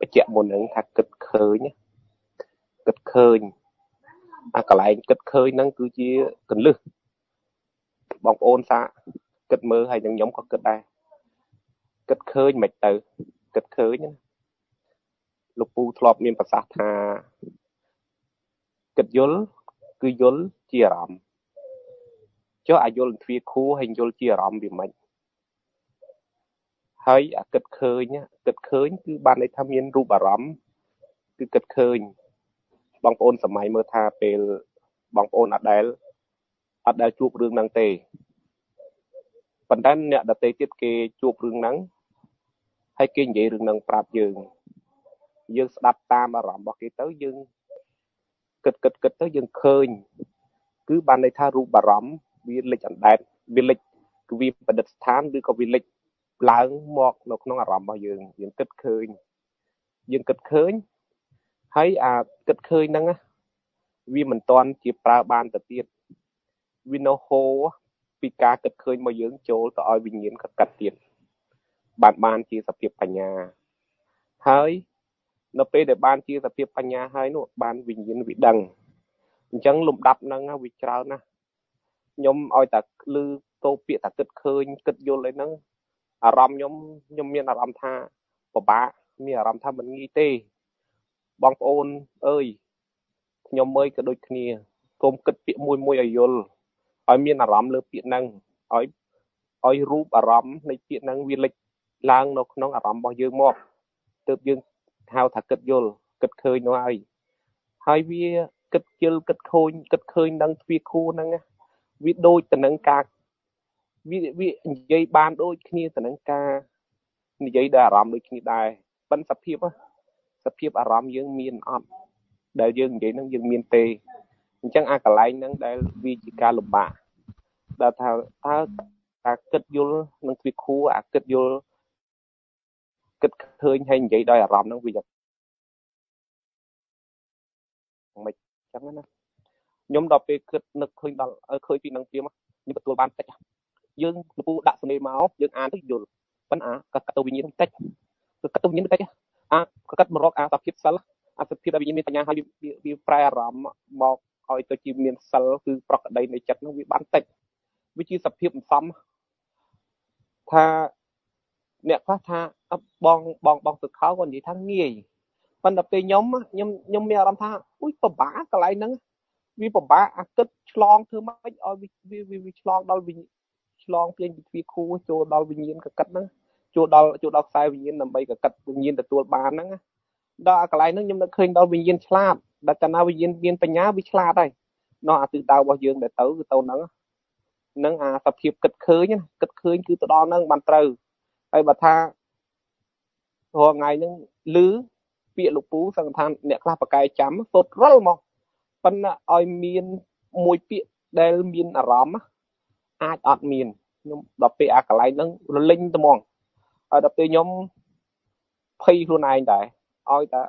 Speaker 5: បញ្ជាក់មុនហ្នឹងថាគិតឃើញគិតឃើញ អាកន្លែងគិតឃើញហ្នឹងគឺជាកលឹះបងប្អូនសាគិតមើលហើយនឹងខ្ញុំក៏គិតដែរគិតឃើញមិនទៅគិតឃើញណាលោកពូធ្លាប់មានប្រសាសន៍ថាគិតយល់គឺយល់ជាអារម្មណ៍ចុះអាយល់ទ្វាខួហើយយល់ជាអារម្មណ៍វាមិនហើយអាគិតឃើញគិតឃើញគឺបានន័យថាមានរូបអារម្មណ៍គឺគិតឃើញ បងប្អូនសម័យមើលថាពេលបងប្អូនអត់ដែលអត់ដែលជួបរឿងហ្នឹងទេប៉ុន្តែអ្នកដទៃទៀតគេជួបរឿងហ្នឹងហើយគេនិយាយរឿងហ្នឹងប្រាប់យើងយើងស្ដាប់តាមអារម្មណ៍របស់គេទៅយើងគិតគិតគិតទៅយើងឃើញ គឺបានន័យថារូបអារម្មណ៍វាលេចអណ្ដែតវាលេចគឺវាប្រឌិតស្ថានឬក៏វាលេចឡើងមកនៅក្នុងអារម្មណ៍របស់យើងយើងគិតឃើញយើងគិតឃើញ ហើយអាគិតឃើញហ្នឹងវាមិនតាន់ជាប្រើបានទៅទៀតវានៅហូរពីការគិតឃើញរបស់យើងចូលទៅឲ្យវិញ្ញាណកាត់ទៀតបានបានជាសភាពបញ្ញាហើយនៅពេលដែលបានជាសភាពបញ្ញាហើយនោះបានវិញ្ញាណវាដឹងអញ្ចឹងលំដាប់ហ្នឹងវាច្រើនណាស់ខ្ញុំឲ្យតែឮតោពាក្យតែគិតឃើញគិតយល់អីហ្នឹងអារម្មណ៍ខ្ញុំខ្ញុំមានអារម្មណ៍ថាពិបាកមានអារម្មណ៍ថាមិនងាយទេ បងប្អូនអើយខ្ញុំមើលក៏ដូចគ្នាសូមគិតពាក្យមួយមួយឲ្យយល់ឲ្យមានអារម្មណ៍លើពាក្យហ្នឹងឲ្យឲ្យរូបអារម្មណ៍នៃពាក្យហ្នឹងវាលេចឡើងនៅក្នុងអារម្មណ៍របស់យើងមកទើបយើងហៅថាគិតយល់គិតឃើញនោះហើយហើយវាគិតយល់គិតឃើញគិតឃើញនឹងទ្វាខួរហ្នឹងវាដូចទៅនឹងការវាវានិយាយបានដូចគ្នាទៅនឹងការនិយាយដោយអារម្មណ៍ដូចគ្នាដែរប៉ិនសភាព សភាពអារម្មណ៍យើងមានអត់ដែលយើងនិយាយហ្នឹងយើងមានទេអញ្ចឹងអាកន្លែងហ្នឹងដែលវាជាការលំបាកដែលថាតើការគិតយល់នឹងទ្វាខួរអាគិតយល់គិតឃើញហើយនិយាយដោយអារម្មណ៍ហ្នឹងវាយ៉ាងមិនចឹងណាខ្ញុំដល់ពេលគិតនឹកឃើញដល់ឃើញពីនឹងព្រាមខ្ញុំទទួលបានតិចយើងលពូដាក់សំណេរមកយើងអានទៅយល់ប៉ុន្តែក៏កាត់ទៅវិញ្ញាណបន្តិចគឺកាត់ទៅវិញ្ញាណបន្តិច អាក៏កាត់មករកអាសភាពសិលអាសភាពដែលវិញ្ញាណមានបញ្ញាហើយវាប្រែអារម្មណ៍មកឲ្យទៅជាមានសិលគឺប្រកដីនៃចិត្តនោះវាបានតិចវាជាសភាពសំថាអ្នកខ្លះថាបងបងបងទឹកខោគាត់និយាយថាងាយប៉ុន្តែពេលខ្ញុំខ្ញុំខ្ញុំមានអារម្មណ៍ថាអុយពិបាកកន្លែងហ្នឹងវាពិបាកអាគិតឆ្លងធ្វើម៉េចឲ្យវាវាវាឆ្លងដល់វិឆ្លងភ្លេងពីទ្វារខួរចូលដល់វិញ្ញាណកកិតហ្នឹង ចូលដល់ចូលដល់ខ្សែវិញ្ញាណដើម្បីកកិតវិញ្ញាណទទួលបានហ្នឹងដល់អាកន្លែងហ្នឹងខ្ញុំនឹកឃើញដល់វិញ្ញាណឆ្លាតដល់កាលណាវិញ្ញាណមានបញ្ញាវាឆ្លាតហើយនោះអាទិសដៅរបស់យើងដែលទៅគឺទៅហ្នឹងនឹងអាសភាពគិតឃើញគិតឃើញគឺទៅដល់ហ្នឹងបានត្រូវហើយបើថារាល់ថ្ងៃហ្នឹងឮពាក្យលោកពូសង្ឃដ្ឋានអ្នកខ្លះប្រកែចាំសូត្ររិលមកប៉ុន្តែឲ្យមានមួយពាក្យដែលមានអារម្មណ៍អាចអត់មានខ្ញុំដល់ពេលអាកន្លែងហ្នឹងរលិញត្មង ហើយដល់ពេលខ្ញុំភ័យខ្លួនឯងដែរឲ្យតែ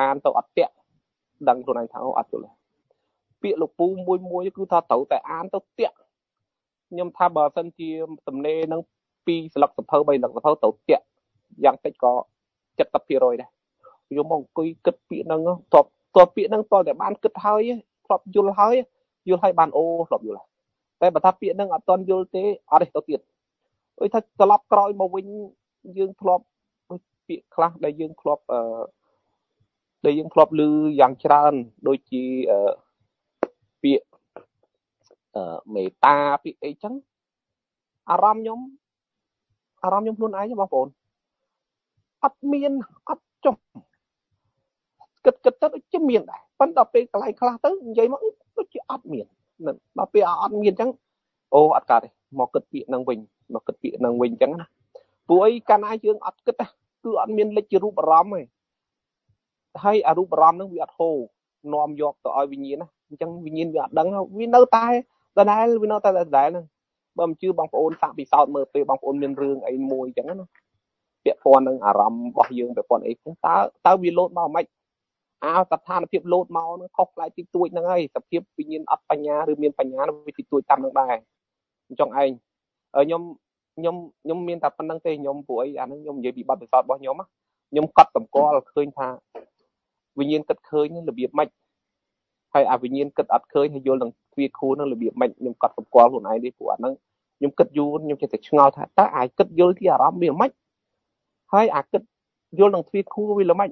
Speaker 5: អានទៅអត់តាក់ដឹងខ្លួនឯងថាអត់យល់ពាក្យលោកពូមួយមួយគឺថាត្រូវតែអានទៅតាក់ខ្ញុំថាបើសិនជាសំណេរនឹងពីស្លឹកសភៅ3ស្លឹកសភៅទៅតាក់យ៉ាងតិចក៏70%ដែរខ្ញុំមកអង្គុយគិតពាក្យហ្នឹងតបតបពាក្យហ្នឹងតតែបានគិតហើយធ្លាប់យល់ហើយយល់ហើយបានអូធ្លាប់យល់ហើយតែបើថាពាក្យហ្នឹងអត់តន់យល់ទេអត់ទេទៅទៀត អុយថាត្រឡប់ក្រោយមកវិញយើងធ្លាប់ពាក្យខ្លះដែលយើងធ្លាប់អឺដែលយើងធ្លាប់ឮយ៉ាងច្រើនដូចជាអឺពាក្យអឺមេត្តាពាក្យអីចឹងអារម្មណ៍ខ្ញុំអារម្មណ៍ខ្ញុំខ្លួនឯងបងប្អូនអត់មានអត់ចុះគិតគិតទៅដូចជាមានដែរប៉ុន្តែដល់ពេលកន្លែងខ្លះទៅនិយាយមកដូចជាអត់មានដល់ពេលអត់មានអញ្ចឹងអូអត់កើតទេមកគិតពាក្យនឹងវិញ មកគិតពាក្យនឹងវិញអញ្ចឹងណាព្រោះអីកាលណាយើងអត់គិតគឺអត់មានលេចជារូបអារម្មណ៍ទេហើយអារូបអារម្មណ៍ហ្នឹងវាអត់ហូរនាំយកទៅឲ្យវិញ្ញាណណាអញ្ចឹងវិញ្ញាណវាអត់ដឹងវានៅតែដដែលវានៅតែដដែលហ្នឹងបើមិនជឿបងប្អូនសាកពិសោធន៍មើលពេលបងប្អូនមានរឿងអីមួយអញ្ចឹងណាពាក់ព័ន្ធនឹងអារម្មណ៍របស់យើងពាក់ព័ន្ធអីហ្នឹងតើតើវាលោតមកមិនអើស្ថានភាពលោតមកហ្នឹងខុសផ្លែទីទួចហ្នឹងហើយសភាពវិញ្ញាណអត់បញ្ញាឬមានបញ្ញាវាទីទួចតាមនឹងដែរអញ្ចឹងឯង ខ្ញុំខ្ញុំខ្ញុំមានតែប៉ុណ្្នឹងទេខ្ញុំព្រោះអីអាហ្នឹងខ្ញុំនិយាយពីបទពិសោធន៍របស់ខ្ញុំខ្ញុំកត់សម្គាល់ឃើញថាវិញ្ញាណគិតឃើញរបៀបម៉េចហើយអាវិញ្ញាណគិតអត់ឃើញហើយយល់នឹងទ្វាខួរនឹងរបៀបម៉េចខ្ញុំកត់សម្គាល់ខ្លួនឯងទេព្រោះអាហ្នឹងខ្ញុំគិតយូរខ្ញុំចេះតែឆ្ងល់ថាតើអាចគិតយល់ទីអារម្មណ៍វាម៉េចហើយអាគិតយល់នឹងទ្វាខួរវាល្មិច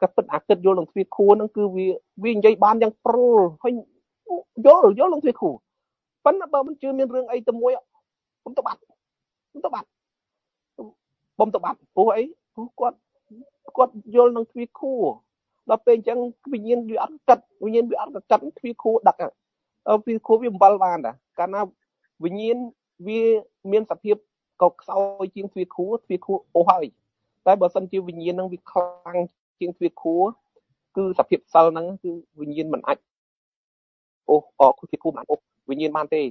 Speaker 5: ក៏ពិតអាគិតយល់នឹងទ្វាខួរហ្នឹងគឺវាវានិយាយបានយ៉ាងព្រុលហើយយល់យល់នឹងទ្វាខួរប៉ុន្តែបើមិនជឿមានរឿងអីទៅមួយ ខ្ញុំទៅបាត់ខ្ញុំទៅបាត់បំទៅបាត់ព្រោះអីព្រោះគាត់គាត់យល់នឹងទ្វាខួរដល់ពេលអញ្ចឹងវិញ្ញាណវាអត់កាត់វិញ្ញាណវាអត់កាត់ទ្វាខួរដឹកទ្វាខួរវាអំបិលបានតាកាលណាវិញ្ញាណវាមានសភាពកោកខ្សោយជាងទ្វាខួរទ្វាខួរអូសហើយតែបើសិនជាវិញ្ញាណនឹងវាខ្លាំងជាងទ្វាខួរគឺសភាពសិលហ្នឹងគឺវិញ្ញាណមិនអាចអូសអទ្វាខួរមិនអាចអូសវិញ្ញាណបានទេ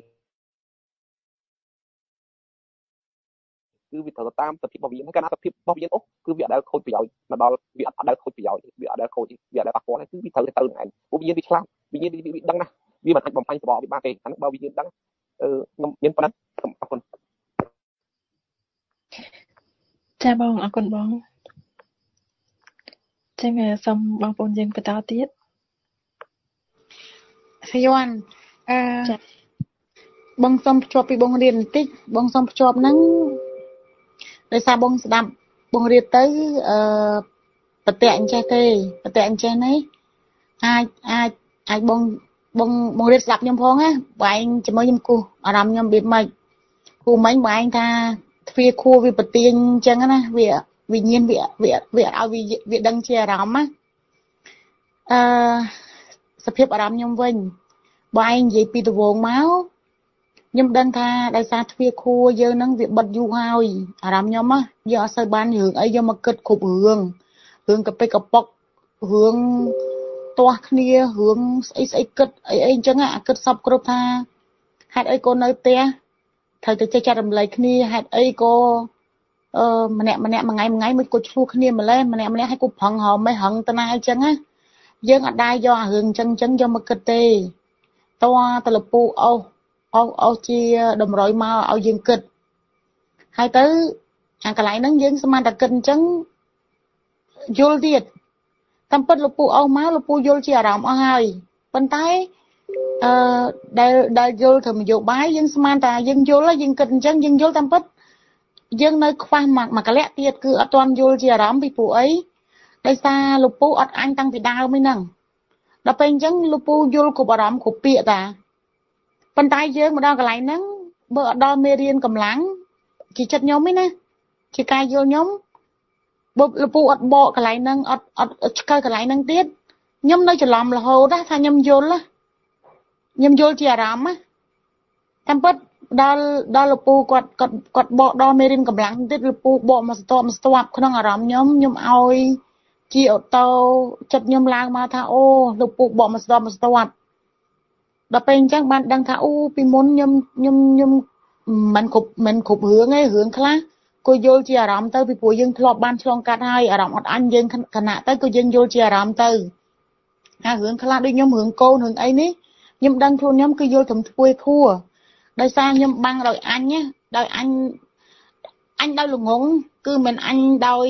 Speaker 5: គឺវាត្រូវតាមសភាពរបស់វាកាលណាសភាពរបស់វាអូគឺវាអត់ដែលខូចប្រយោជន៍មកដល់វាអត់ដែលខូចប្រយោជន៍វាអត់ដែលខូចវាអត់ដែលប៉ះពាល់គឺវាត្រូវតែទៅនឹងឯងពួកវាវាឆ្លាតវាវាដឹងណាវាមិនអាចបំផាញ់សបកវាបានទេអានោះបើវាដឹងអឺខ្ញុំមានប៉ុណ្ណឹងសូមអរគុណ
Speaker 2: ចាបងអរគុណបងចឹងសូមបងប្អូនយើងបន្តទៀត
Speaker 1: សយ័នអឺបងសុំភ្ជាប់ពីបងរៀនបន្តិចបងសុំភ្ជាប់ហ្នឹង ដោយសារបងស្ដាប់បងរៀនទៅអឺប្រតិអញ្ចេះទេប្រតិអញ្ចេះនេះអាចអាចអាចបងបងបងរៀនស្ដាប់ខ្ញុំផងណាបើឯងជាមួយខ្ញុំគូអារម្មណ៍ខ្ញុំបៀបម៉េចគូមិញបើឯងថាទ្វាខួរវាប្រទៀងអញ្ចឹងណាវាវិញ្ញាណវាវាវាឲ្យវាវាដឹងជាអារម្មណ៍ណាអឺសភាពអារម្មណ៍ខ្ញុំវិញបើឯងនិយាយពីដវងមក ខ្ញុំដឹងថាដោយសារទ្វាខួរយើងនឹងវាបិទយូរហើយអារម្មណ៍ខ្ញុំណាយើងអត់សូវបានរឿងអីយកមកគិតគ្រប់រឿងរឿងកប៉ិកកប៉ុករឿងទាស់គ្នារឿងស្អីស្អីគិតអីអីអញ្ចឹងអាគិតសពគ្រប់ថាហេតុអីកូននៅផ្ទះត្រូវតែចេះចាត់រំលែកគ្នាហេតុអីក៏អឺម្នាក់ម្នាក់មួយថ្ងៃមួយថ្ងៃមួយក៏ឆ្លោះគ្នាម្លេះម្នាក់ម្នាក់ឲ្យគូប្រឹងហៅមិនហឹងតណាអញ្ចឹងណាយើងអត់ដែរយកអារឿងអញ្ចឹងអញ្ចឹងយកមកគិតទេតតលពូអោស អោសអោសជាតម្រុយមកឲ្យយើងគិតហើយទៅអាកន្លែងហ្នឹងយើងស្មានតែគិតអញ្ចឹងយល់ទៀតតាមពិតលោកពូអោសមកលោកពូយល់ជាអារម្មណ៍អស់ហើយប៉ុន្តែអឺដែលដែលយល់ធ្វើនយោបាយយើងស្មានតែយើងយល់យើងគិតអញ្ចឹងយើងយល់តាមពិតយើងនៅខ្វះមកមួយកលៈទៀតគឺអត់ទាន់យល់ជាអារម្មណ៍ពីព្រោះអីដោយសារលោកពូអត់អញតាំងពីដើមហ្នឹងដល់ពេលអញ្ចឹងលោកពូយល់គ្រប់អារម្មណ៍គ្រប់ពាក្យតា ប៉ុន្តែយើងមកដល់កន្លែងហ្នឹងបើអត់ដល់មេរៀនកម្លាំងជាចិត្តខ្ញុំឯណាជាការយល់ខ្ញុំបើលោកពូអត់បកកន្លែងហ្នឹងអត់អត់ឆ្កឹកន្លែងហ្នឹងទៀតខ្ញុំនៅច្រឡំរហូតថាខ្ញុំយល់ខ្ញុំយល់ជាអារម្មណ៍ណាតាមពិតដល់ដល់លោកពូគាត់គាត់គាត់បកដល់មេរៀនកម្លាំងទៀតលោកពូបកមកស្ទាប់មកស្ទាប់ក្នុងអារម្មណ៍ខ្ញុំខ្ញុំឲ្យជាអូតូចិត្តខ្ញុំឡើងមកថាអូលោកពូបកមកស្ទាប់មកស្ទាប់ ដល់ពេលអញ្ចឹងបានដឹងថាអូពីមុនខ្ញុំខ្ញុំខ្ញុំមិនគ្រប់មិនគ្រប់រឿងទេរឿងខ្លះក៏យល់ជាអារម្មណ៍ទៅពីព្រោះយើងធ្លាប់បានឆ្លងកាត់ហើយអារម្មណ៍អត់អញយើងគណៈទៅក៏យើងយល់ជាអារម្មណ៍ទៅអារឿងខ្លះដូចខ្ញុំរឿងកូនរឿងអីនេះខ្ញុំដឹងខ្លួនខ្ញុំគឺយល់ត្រឹមទ្ពួយខួរដោយសារខ្ញុំបាំងដោយអញដោយអញអញដោយល្ងងគឺមិនអញដោយ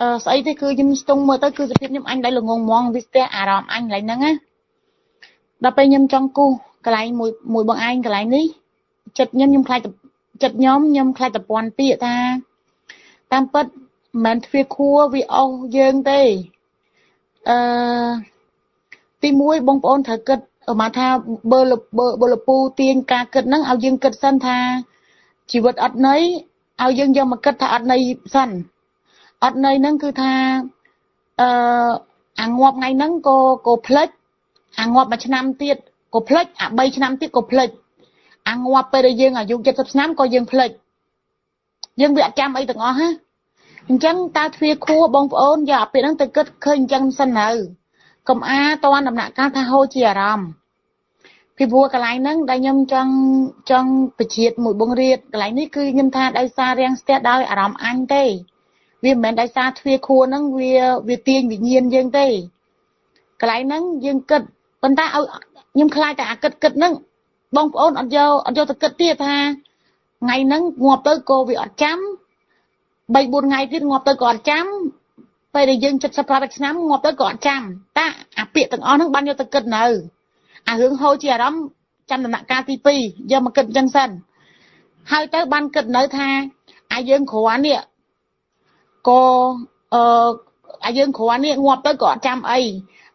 Speaker 1: អឺស្អីទេគឺខ្ញុំស្ទង់មើលទៅគឺសភាពខ្ញុំអញដោយល្ងងហ្មងវាស្ទះអារម្មណ៍អញកន្លែងហ្នឹងណា ដល់ពេលខ្ញុំចង់គូសកន្លែងមួយមួយបងឯងកន្លែងនេះចិត្តខ្ញុំខ្ញុំខ្លាចចិត្តខ្ញុំខ្ញុំខ្លាចតពន់ពាក្យថាតាមពិតមិនមែនទ្វាខួរវាអស់យើងទេអឺទី1បងប្អូនត្រូវគិតមកថាបើបើបើលពូទាញការគិតហ្នឹងឲ្យយើងគិតសិនថាជីវិតអត់ន័យឲ្យយើងយកមកគិតថាអត់ន័យសិនអត់ន័យហ្នឹងគឺថាអឺអាងាប់ថ្ងៃហ្នឹងក៏ក៏ផ្លិច អាងាប់មួយឆ្នាំទៀតក៏ផ្លិចអា3ឆ្នាំទៀតក៏ផ្លិចអាងាប់ពេលដែលយើងអាយុ70ឆ្នាំក៏យើងផ្លិចយើងវាអត់ចាំអីទាំងអស់ណាអញ្ចឹងតើទ្វាខួរបងប្អូនយកអាពាក្យហ្នឹងទៅគិតឃើញអញ្ចឹងសិនទៅកុំអាតនដំណាក់កាលថាហូរជាអារម្មណ៍ពីព្រោះកន្លែងហ្នឹងដែលខ្ញុំចង់ចង់បជាតិមួយបងរៀតកន្លែងនេះគឺខ្ញុំថាដោយសាររាំងស្ទះដោយអារម្មណ៍អញទេ វាមិនមែនដោយសារទ្វាខួរហ្នឹងវាវាទាញវិញ្ញាណយើងទេកន្លែងហ្នឹងយើងគិត ប៉ុន្តែឲ្យខ្ញុំខ្លាចតែអាគិតគិតហ្នឹងបងប្អូនអត់យកអត់យកទៅគិតទៀតថាថ្ងៃហ្នឹងងាប់ទៅក៏វាអត់ចាំ3 4ថ្ងៃទៀតងាប់ទៅក៏អត់ចាំពេលដែលយើង70 80ឆ្នាំងាប់ទៅក៏អត់ចាំតាអាពាក្យទាំងអស់ហ្នឹងបានយកទៅគិតនៅអារឿងហូរជាអារម្មណ៍ចាំដំណាក់កាលទី2យកមកគិតអញ្ចឹងសិនហើយទៅបានគិតនៅថាអាយើងគ្រាន់នេះក៏អឺអាយើងគ្រាន់នេះងាប់ទៅក៏អត់ចាំអី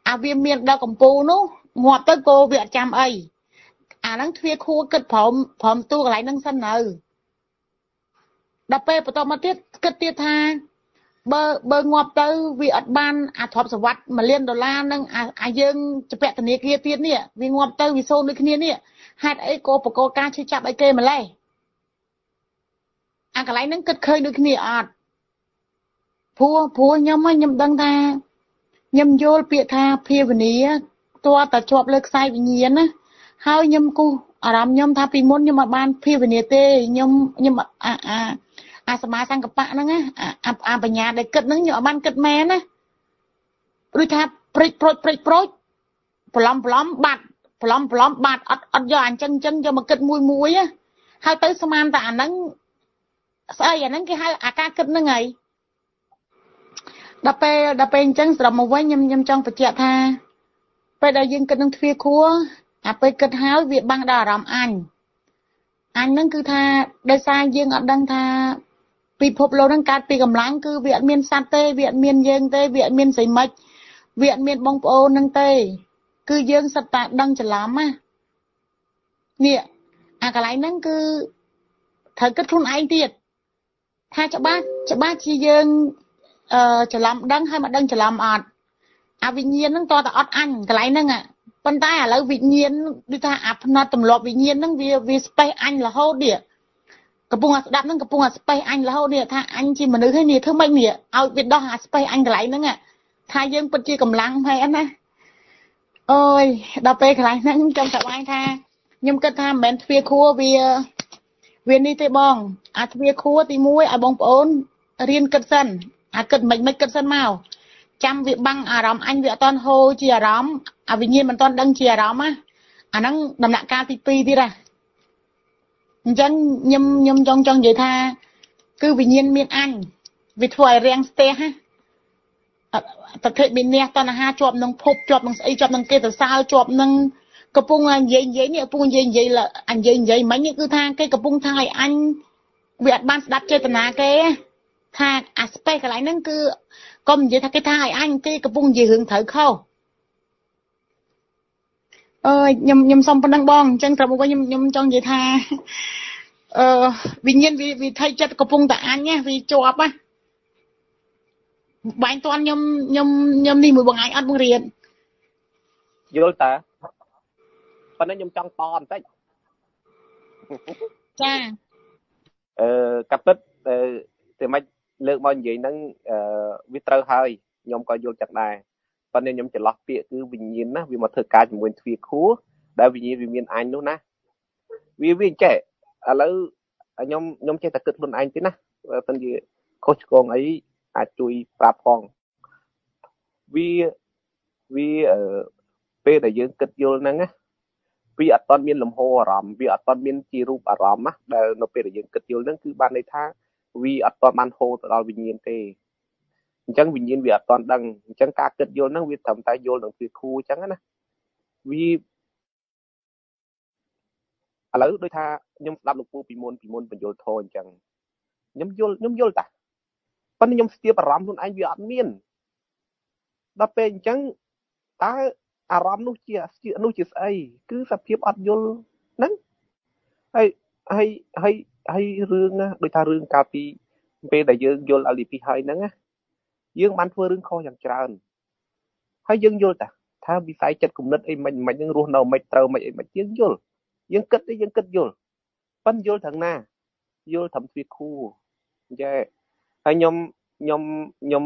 Speaker 1: អាវាមានដល់កម្ពូលនោះងាប់ទៅក៏វាអត់ចាំអីអាហ្នឹងទ្វាខួរគិតព្រមព្រមទូកន្លែងហ្នឹងសិននៅដល់ពេលបន្តមកទៀតគិតទៀតថាបើបើងាប់ទៅវាអត់បាន អាទ្រព្យសម្បត្តិ1លានដុល្លារនឹងអាយើងជាពាក់ធនាគារទៀតនេះវាងាប់ទៅវាសូន្យដូចគ្នានេះហេតុអីក៏បកការឈឺចាប់អីគេម្លេះអាកន្លែងហ្នឹងគិតឃើញដូចគ្នាអត់ព្រោះព្រោះខ្ញុំខ្ញុំដឹងថា ខ្ញុំយល់ពាក្យថាភាវនាតើតជាប់លើខ្សែវិញ្ញាណណាហើយខ្ញុំគូអារម្មណ៍ខ្ញុំថាពីមុនខ្ញុំអត់បានភាវនាទេខ្ញុំខ្ញុំអាអាអាសមាសង្កបៈហ្នឹងណាអាបញ្ញាដែលគិតហ្នឹងខ្ញុំអត់បានគិតមែនណាដូចថាព្រិចប្រូចព្រិចប្រូចប្រឡំប្រឡំបាត់ប្រឡំប្រឡំបាត់អត់អត់យកអញ្ចឹងអញ្ចឹងយកមកគិតមួយមួយណាហើយទៅស្មានតែអាហ្នឹងស្អីអាហ្នឹងគេហៅអាការគិតហ្នឹងហើយ ដល់ពេលដល់ពេលអញ្ចឹងស្រមមកវិញខ្ញុំខ្ញុំចង់បញ្ជាក់ថាពេលដែលយើងគិតនឹងទ្វាខួរអាពេលគិតហើយវាបាំងដល់អារម្មណ៍អញអញហ្នឹងគឺថាដោយសារយើងអត់ដឹងថាពិភពលោកហ្នឹងកើតពីកម្លាំងគឺវាអត់មានសត្វទេវាអត់មានយើងទេវាអត់មានស្រីមិចវាអត់មានបងប្អូនហ្នឹងទេ គឺយើងសិតតែដឹងច្រឡំណានេះអាកន្លែងហ្នឹងគឺត្រូវគិតខ្លួនឯងទៀតថាច្បាស់ច្បាស់ជាយើង អឺច្រឡំដឹងហើយមកដឹងច្រឡំអត់អាវិញ្ញាណហ្នឹងតើតអត់អញកន្លែងហ្នឹងប៉ុន្តែឥឡូវវិញ្ញាណដូចថាអាផ្នែកទម្លាប់វិញ្ញាណហ្នឹងវាវាស្បេះអញរហូតទៀតកំពុងអាស្ដាប់ហ្នឹងកំពុងអាស្បេះអញរហូតនេះថាអញជាមនុស្សហើយនេះធ្វើម៉េចនេះឲ្យវាដោះអាស្បេះអញកន្លែងហ្នឹងថាយើងពិតជាកម្លាំងហើយណាអូយដល់ពេលកន្លែងហ្នឹងខ្ញុំសប្បាយថាខ្ញុំគិតថាមិនមែនទ្វាខួរវាវានេះទេបង អាទ្វាខួរទី1ឲ្យបងប្អូនរៀនគិតសិន អាគិតមិនមិនគិតសិនមកចាំវាបាំងអារម្មណ៍អញវាអត់តន់ហូរជាអារម្មណ៍អាវិញ្ញាណមិនតន់ដឹងជាអារម្មណ៍ណាអាហ្នឹងដំណាក់កាលទី2ទៀតណាអញ្ចឹងខ្ញុំខ្ញុំចង់ចង់និយាយថា គឺវិញ្ញាណមានអញវាធ្វើឲ្យរាំងស្ទះណាប្រតិបិនះតណ្ហាជាប់នឹងភពជាប់នឹងស្អីជាប់នឹងគេទៅសើជាប់នឹងកំពុងនិយាយនិយាយនេះកំពុងនិយាយនិយាយអញនិយាយនិយាយមិញគឺថាគេកំពុងថាឲ្យអញវាអត់បានស្ដាប់ចេតនាគេ ថាអា space កន្លែងហ្នឹងគឺកុំនិយាយថាគេថាឲ្យអញគេកំពុងនិយាយរឿងត្រូវខុសអឺខ្ញុំខ្ញុំសុំប៉ុណ្ណឹងបងអញ្ចឹងត្រឹមវិញខ្ញុំខ្ញុំចង់និយាយថាអឺវិញ្ញាណវាវាថៃចិត្តកំពុងតែអញណាវាជាប់ណាបាញ់តាន់ខ្ញុំខ្ញុំខ្ញុំនេះមួយបងឯងអត់បង្រៀន
Speaker 5: យល់តាប៉ុន្តែខ្ញុំចង់តបន្តិច
Speaker 1: ចា
Speaker 5: អឺកាពិតអឺតែមិន លើកមកនិយាយហ្នឹងអឺវាត្រូវហើយខ្ញុំក៏យល់ចិត្តដែរប៉ុន្តែខ្ញុំច្រឡោះពាក្យគឺវិញ្ញាណណាវាមកធ្វើការជាមួយទ្វាខួរដែលវិញ្ញាណវាមានអញនោះណាវាវាចេះឥឡូវខ្ញុំខ្ញុំចេះតែគិតខ្លួនឯងទេណាបើមិនជាខុសឆ្គងអីអាចជួយប្រាប់ផងវាវាពេលដែលយើងគិតយល់ហ្នឹងណាវាអត់ទាន់មានលំហអារម្មណ៍វាអត់ទាន់មានជារូបអារម្មណ៍ណាដែលនៅពេលដែលយើងគិតយល់ហ្នឹងគឺបានន័យថា វាអត់ទាន់បានហូរទៅដល់វិញ្ញាណទេអញ្ចឹងវិញ្ញាណវាអត់ទាន់ដឹងអញ្ចឹងការគិតយល់ហ្នឹងវាត្រឹមតែយល់នឹងវាគូអញ្ចឹងណាវាឥឡូវដូចថាខ្ញុំស្ដាប់លោកពូពីមុនពីមុនបញ្យលធរអញ្ចឹងខ្ញុំយល់ខ្ញុំយល់តាប៉ុន្តែខ្ញុំស្ទាបអារម្មណ៍ខ្លួនឯងវាអត់មានដល់ពេលអញ្ចឹងតើអារម្មណ៍នោះជានោះជាស្អីគឺសភាពអត់យល់ហ្នឹងហើយហើយហើយ ហើយរឿងដូចថារឿងកាលពីពេលដែលយើងយល់អលីពីហើយហ្នឹងណាយើងបានធ្វើរឿងខុសយ៉ាងច្រើនហើយយើងយល់តាថាវិស័យចិត្តគំនិតអីមិនមិនហ្នឹងរស់នៅមិនត្រូវមិនអីមិនយើងយល់យើងគិតទេយើងគិតយល់ប៉ិនយល់ត្រង់ណាយល់ត្រឹមទ្វាខួអញ្ចឹងហើយខ្ញុំខ្ញុំខ្ញុំ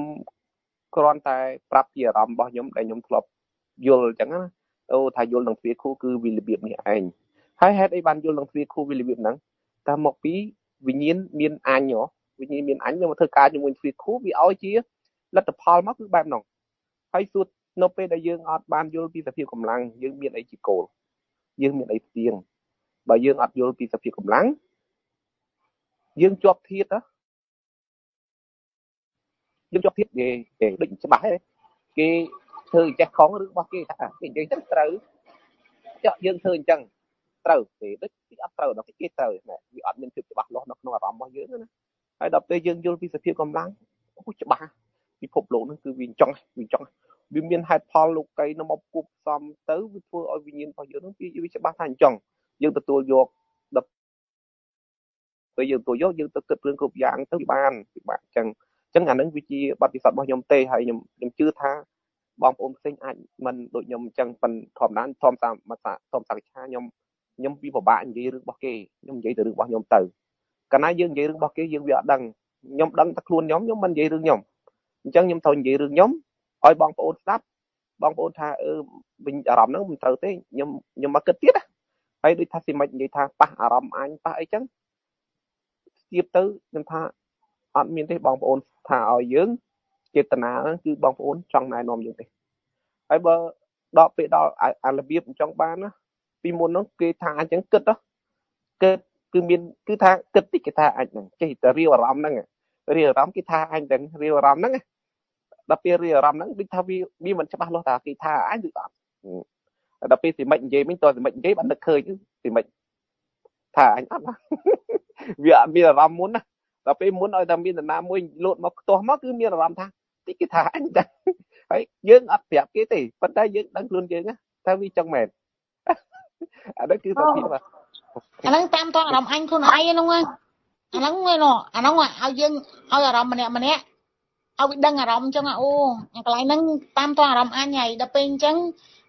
Speaker 5: គ្រាន់តែប្រាប់ពីអារម្មណ៍របស់ខ្ញុំដែលខ្ញុំធ្លាប់យល់អញ្ចឹងណាអូថាយល់នឹងទ្វាខួគឺវារបៀបនេះឯងហើយហេតុអីបានយល់នឹងទ្វាខួវារបៀបហ្នឹង តែមកពីវិញ្ញាណមានអញវិញ្ញាណមានអញមកធ្វើការជាមួយទ្វាខួវាឲ្យជាលទ្ធផលមកគឺបែបហ្នឹងហើយសួរនៅពេលដែលយើងអត់បានយល់ពីសភាពកម្លាំងយើងមានអីជាគោលយើងមានអីផ្ទៀងបើយើងអត់យល់ពីសភាពកម្លាំងយើងជាប់ធៀបណាយើងជាប់ធៀបគេគេដូចច្បាស់ទេគេធ្វើអញ្ចេះខុសឬរបស់គេថាគេនិយាយទៅត្រូវចាក់យើងធ្វើអញ្ចឹង ត្រូវទេដូចគេអត់ត្រូវដល់គេត្រូវវាអត់មានភាពច្បាស់លាស់នៅក្នុងអារម្មណ៍របស់យើងណាហើយដល់ពេលយើងយល់ពីសភាពកម្លាំងអូច្បាស់ពិភពលោកហ្នឹងគឺវាចង់វាចង់វាមានហេតុផលលោកីនៅមកគប់ផ្សំទៅវាធ្វើឲ្យវិញ្ញាណរបស់យើងហ្នឹងវាច្បាស់ថាអញ្ចឹងយើងទទួលយកដល់ពេលយើងទទួលយកយើងទៅគិតរឿងគ្រប់យ៉ាងទៅបានពិបាកអញ្ចឹងអញ្ចឹងអានឹងវាជាបទពិសោធន៍របស់ខ្ញុំទេហើយខ្ញុំខ្ញុំជឿថាបងប្អូនផ្សេងអាចមិនដូចខ្ញុំអញ្ចឹងប៉ុនធម្មតាធម្មតាមកធម្មតាវិឆាខ្ញុំ ខ្ញុំវាពិបាកនិយាយរឿងរបស់គេខ្ញុំនិយាយទៅរឿងរបស់ខ្ញុំទៅកាលណាយើងនិយាយរឿងរបស់គេយើងវាអត់ដឹងខ្ញុំដឹងតែខ្លួនខ្ញុំខ្ញុំមិននិយាយរឿងខ្ញុំអញ្ចឹងខ្ញុំត្រូវនិយាយរឿងខ្ញុំឲ្យបងប្អូនស្ដាប់បងប្អូនថាអឺវិញអារម្មណ៍ហ្នឹងមិនត្រូវទេខ្ញុំខ្ញុំមកគិតទៀតណាហើយដូចថាស៊ីមិននិយាយថាប៉ះអារម្មណ៍អញប៉ះអីចឹងស្ទាបទៅខ្ញុំថាអត់មានទេបងប្អូនថាឲ្យយើងចេតនាហ្នឹងគឺបងប្អូនចង់ណែនាំយើងទេហើយបើដល់ពេលដល់អារបៀបអញ្ចឹងបានណា ពីមុនហ្នឹងគេថាអញ្ចឹងគិតគិតគឺមានគឺថាគិតតិចគេថាអញហ្នឹងចេះតែរៀបអារម្មណ៍ហ្នឹងរៀបអារម្មណ៍គេថាអញហ្នឹងរៀបអារម្មណ៍ហ្នឹងដល់ពេលរៀបអារម្មណ៍ហ្នឹងដូចថាវាវាមិនច្បាស់លាស់ថាគេថាអញឬអត់ដល់ពេលសិមិចនិយាយមិញតើសិមិចនិយាយបាននឹកឃើញសិមិចថាអញអត់វាអត់មានអារម្មណ៍មុនណាដល់ពេលមុនឲ្យតែមាននរណាមួយលោតមកខ្ទាស់មកគឺមានអារម្មណ៍ថាតិចគេថាអញតែហើយយើងអត់ប្រាប់គេទេប៉ុន្តែយើងដឹងខ្លួនយើងថាវាចឹងមែន អានេះគឺសភាព
Speaker 1: អាហ្នឹងតាមតអារម្មណ៍អញខ្លួនឯងហ្នឹងអាហ្នឹងឯណអាហ្នឹងឲ្យយើងឲ្យអារម្មណ៍ម្នាក់ម្នាក់ឲ្យវាដឹងអារម្មណ៍ចឹងអូកន្លែងហ្នឹងតាមតអារម្មណ៍អញហើយដល់ពេលអញ្ចឹង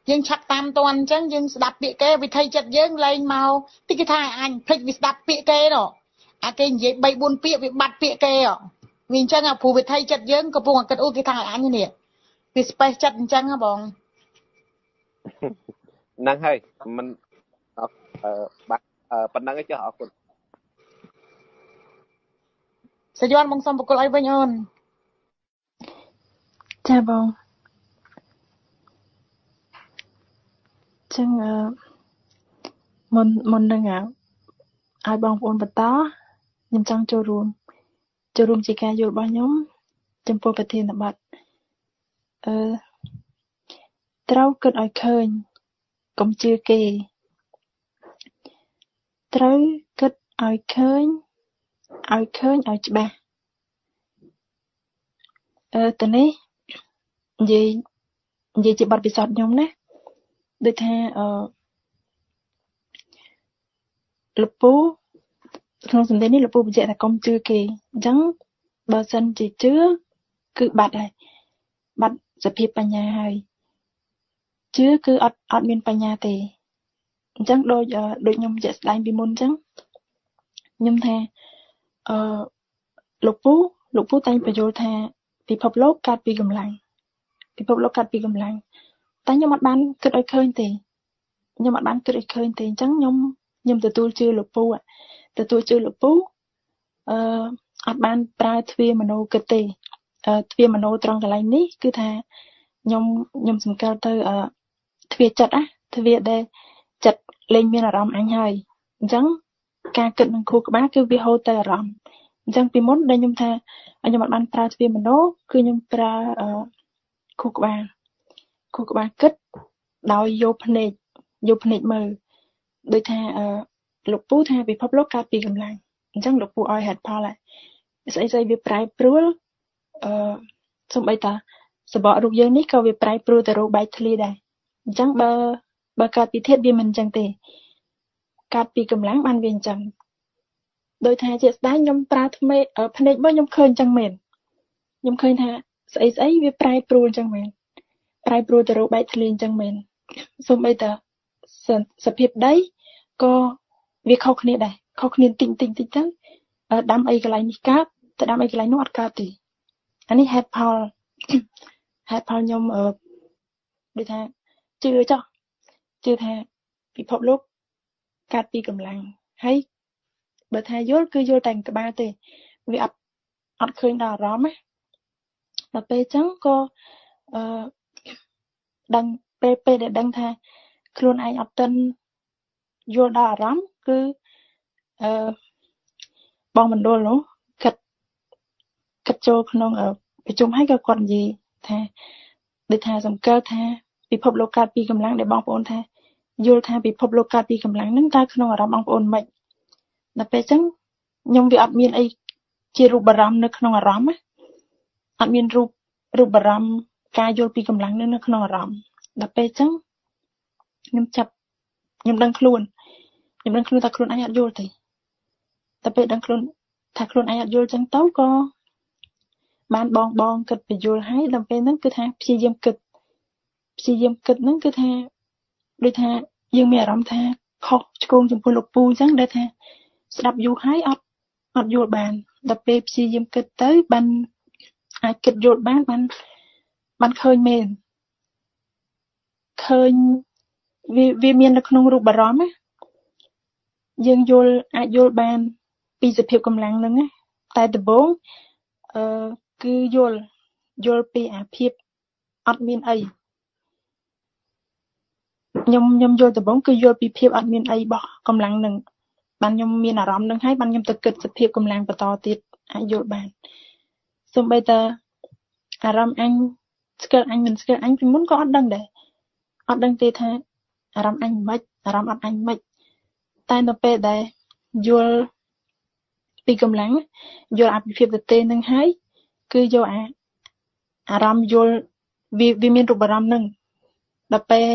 Speaker 1: យើងឆាប់តាមតន់អញ្ចឹងយើងស្ដាប់ពាក្យគេវិធីចិត្តយើងលែងមកតិចគេថាអញភ្លេចវាស្ដាប់ពាក្យគេណអាគេនិយាយ3 4ពាក្យវាបាត់ពាក្យគេវាអញ្ចឹងព្រោះវិធីចិត្តយើងកំពុងគិតអូគេថាអញនេះវា space ចិត្តអញ្ចឹងហ៎បង
Speaker 5: ហ្នឹងហើយមិនអឺបាត់ប៉ុណ្ណឹងឯងចុះអរគុណ
Speaker 1: សយ័នបងសុំបកគលអីវិញអូន
Speaker 2: ចាបងចឹងមុនមុននឹងឲ្យបងប្អូនបន្តខ្ញុំចង់ចូលរួមចូលរួមជាការយល់របស់ខ្ញុំចំពោះប្រធានបទអឺត្រូវគិតឲ្យឃើញ កុំជឿគេ ត្រូវគិតឲ្យឃើញឲ្យឃើញឲ្យច្បាស់អឺតនេះនិយាយនិយាយជាបទពិសោធន៍ខ្ញុំណាដូចថាអឺលោកពូក្នុងសំដីនេះលោកពូបញ្ជាក់ថាកុំជឿគេអញ្ចឹងបើសិនជាជឿគឺបាត់ហើយបាត់សភាពបញ្ញាហើយ ជឿគឺអត់អត់មានបញ្ញាទេអញ្ចឹងដូចដូចខ្ញុំជាក់ស្ដែងពីមុនអញ្ចឹងខ្ញុំថាអឺលោកពូលោកពូតែងបញ្យល់ថាពិភពលោកកើតពីកម្លាំងពិភពលោកកើតពីកម្លាំងតែខ្ញុំអត់បានគិតឲ្យឃើញទេខ្ញុំអត់បានគិតឲ្យឃើញទេអញ្ចឹងខ្ញុំខ្ញុំទទួលជឿលោកពូទទួលជឿលោកពូអឺអត់បានប្រើទ្វាមโนគិតទេទ្វាមโนត្រង់កន្លែងនេះគឺថាខ្ញុំខ្ញុំសង្កល់ទៅអឺទ្ វាចិត្តណាទ្វាដែលចិត្តលែងមានអារម្មណ៍អញហើយអញ្ចឹងការគិតនឹងខួរក្បាលគឺវាហូរទៅអារម្មណ៍អញ្ចឹងពីមុនដែលខ្ញុំថាខ្ញុំអត់បានប្រើទ្វាមโนគឺខ្ញុំប្រើអឺខួរក្បាលខួរក្បាលគិតដោយយកភ្នែកយកភ្នែកមើលដូចថាអឺលោកពូថាពិភពលោកកើតពីកម្លាំងអញ្ចឹងលោកពូឲ្យហេតុផលស្អីស្អីវាប្រែប្រួលអឺសំបីតាសបករូបយើងនេះក៏វាប្រែប្រួលទៅរកបែកធ្លាយដែរ អញ្ចឹងបើបើកើតពីធាតុវាមិនអញ្ចឹងទេកើតពីកម្លាំងបានវាអញ្ចឹងដោយថាជាស្ដែងខ្ញុំប្រើថ្មេភ្នែកមកខ្ញុំឃើញអញ្ចឹងមែនខ្ញុំឃើញថាស្អីស្អីវាប្រែប្រួលអញ្ចឹងមែនប្រែប្រួលទៅរកបែកធ្លាយអញ្ចឹងមែនសូម្បីតែសភាពដីក៏វាខុសគ្នាដែរខុសគ្នាតិចតិចតិចទៅដាំអីកន្លែងនេះកើតទៅដាំអីកន្លែងនោះអត់កើតទេអានេះហេតុផលហេតុផលខ្ញុំអឺដូចថា ជឿចោះជឿថាពិភពលោកកើតពីកម្លាំងហើយបើថាយល់គឺយល់តែក្បាលទេវាអត់អត់ឃើញដល់អារម្មណ៍ណាដល់ពេលអញ្ចឹងក៏អឺដឹងពេលពេលដែលដឹងថា ខ្លួនឯងអត់ទាន់យល់ដល់អារម្មណ៍គឺអឺបងមណ្ឌលនោះគិតគិតចូលក្នុងប្រជុំហើយក៏គាត់និយាយថាដូចថាសង្កេតថា ពិភពលោកកើតពីកម្លាំងដែលបងប្អូនថាយល់ថាពិភពលោកកើតពីកម្លាំងហ្នឹងតើក្នុងអារម្មណ៍បងប្អូនមិនដល់ពេលអញ្ចឹងខ្ញុំវាអត់មានអីជារូបអារម្មណ៍នៅក្នុងអារម្មណ៍ណាអត់មានរូបរូបអារម្មណ៍ការយល់ពីកម្លាំងនៅក្នុងអារម្មណ៍ដល់ពេលអញ្ចឹងខ្ញុំចាប់ខ្ញុំដឹងខ្លួនខ្ញុំដឹងខ្លួនថាខ្លួនឯងអត់យល់ទេតែពេលដឹងខ្លួនថាខ្លួនឯងអត់យល់ចឹងទៅក៏បានបងបងគិតបញ្យល់ឲ្យដល់ពេលហ្នឹងគឺថាព្យាយាមគិត ព្យាយាមគិតហ្នឹងគឺថាដូចថាយើងមានអារម្មណ៍ថាខុសឆ្គងចំពោះលោកពូអញ្ចឹងដែលថាស្ដាប់យូរហើយអត់អត់យល់បានដល់ពេលព្យាយាមគិតទៅបានអាចគិតយល់បានបានបានឃើញមែនឃើញវាវាមាននៅក្នុងរូបអារម្មណ៍ណាយើងយល់អាចយល់បាន ពីសភាពកម្លាំងហ្នឹងណាតែដំបូងអឺគឺយល់យល់ពីអាភាពអត់មានអី ខ្ញុំខ្ញុំយល់ដំបូងគឺយល់ពីភាពអត់មានអីរបស់កម្លាំងនឹងបានខ្ញុំមានអារម្មណ៍នឹងហើយបានខ្ញុំទៅគិតសភាពកម្លាំងបន្តទៀតអាចយល់បានសូម្បីតែអារម្មណ៍អញស្គាល់អញមិនស្គាល់អញពីមុនក៏អត់ដឹងដែរអត់ដឹងទេថាអារម្មណ៍អញមិនអារម្មណ៍អត់អញមិនតែនៅពេលដែលយល់ពីកម្លាំងយល់អាភិភាពទទេនឹងហើយគឺយកអាអារម្មណ៍យល់វាវាមានរូបអារម្មណ៍នឹងដល់ពេល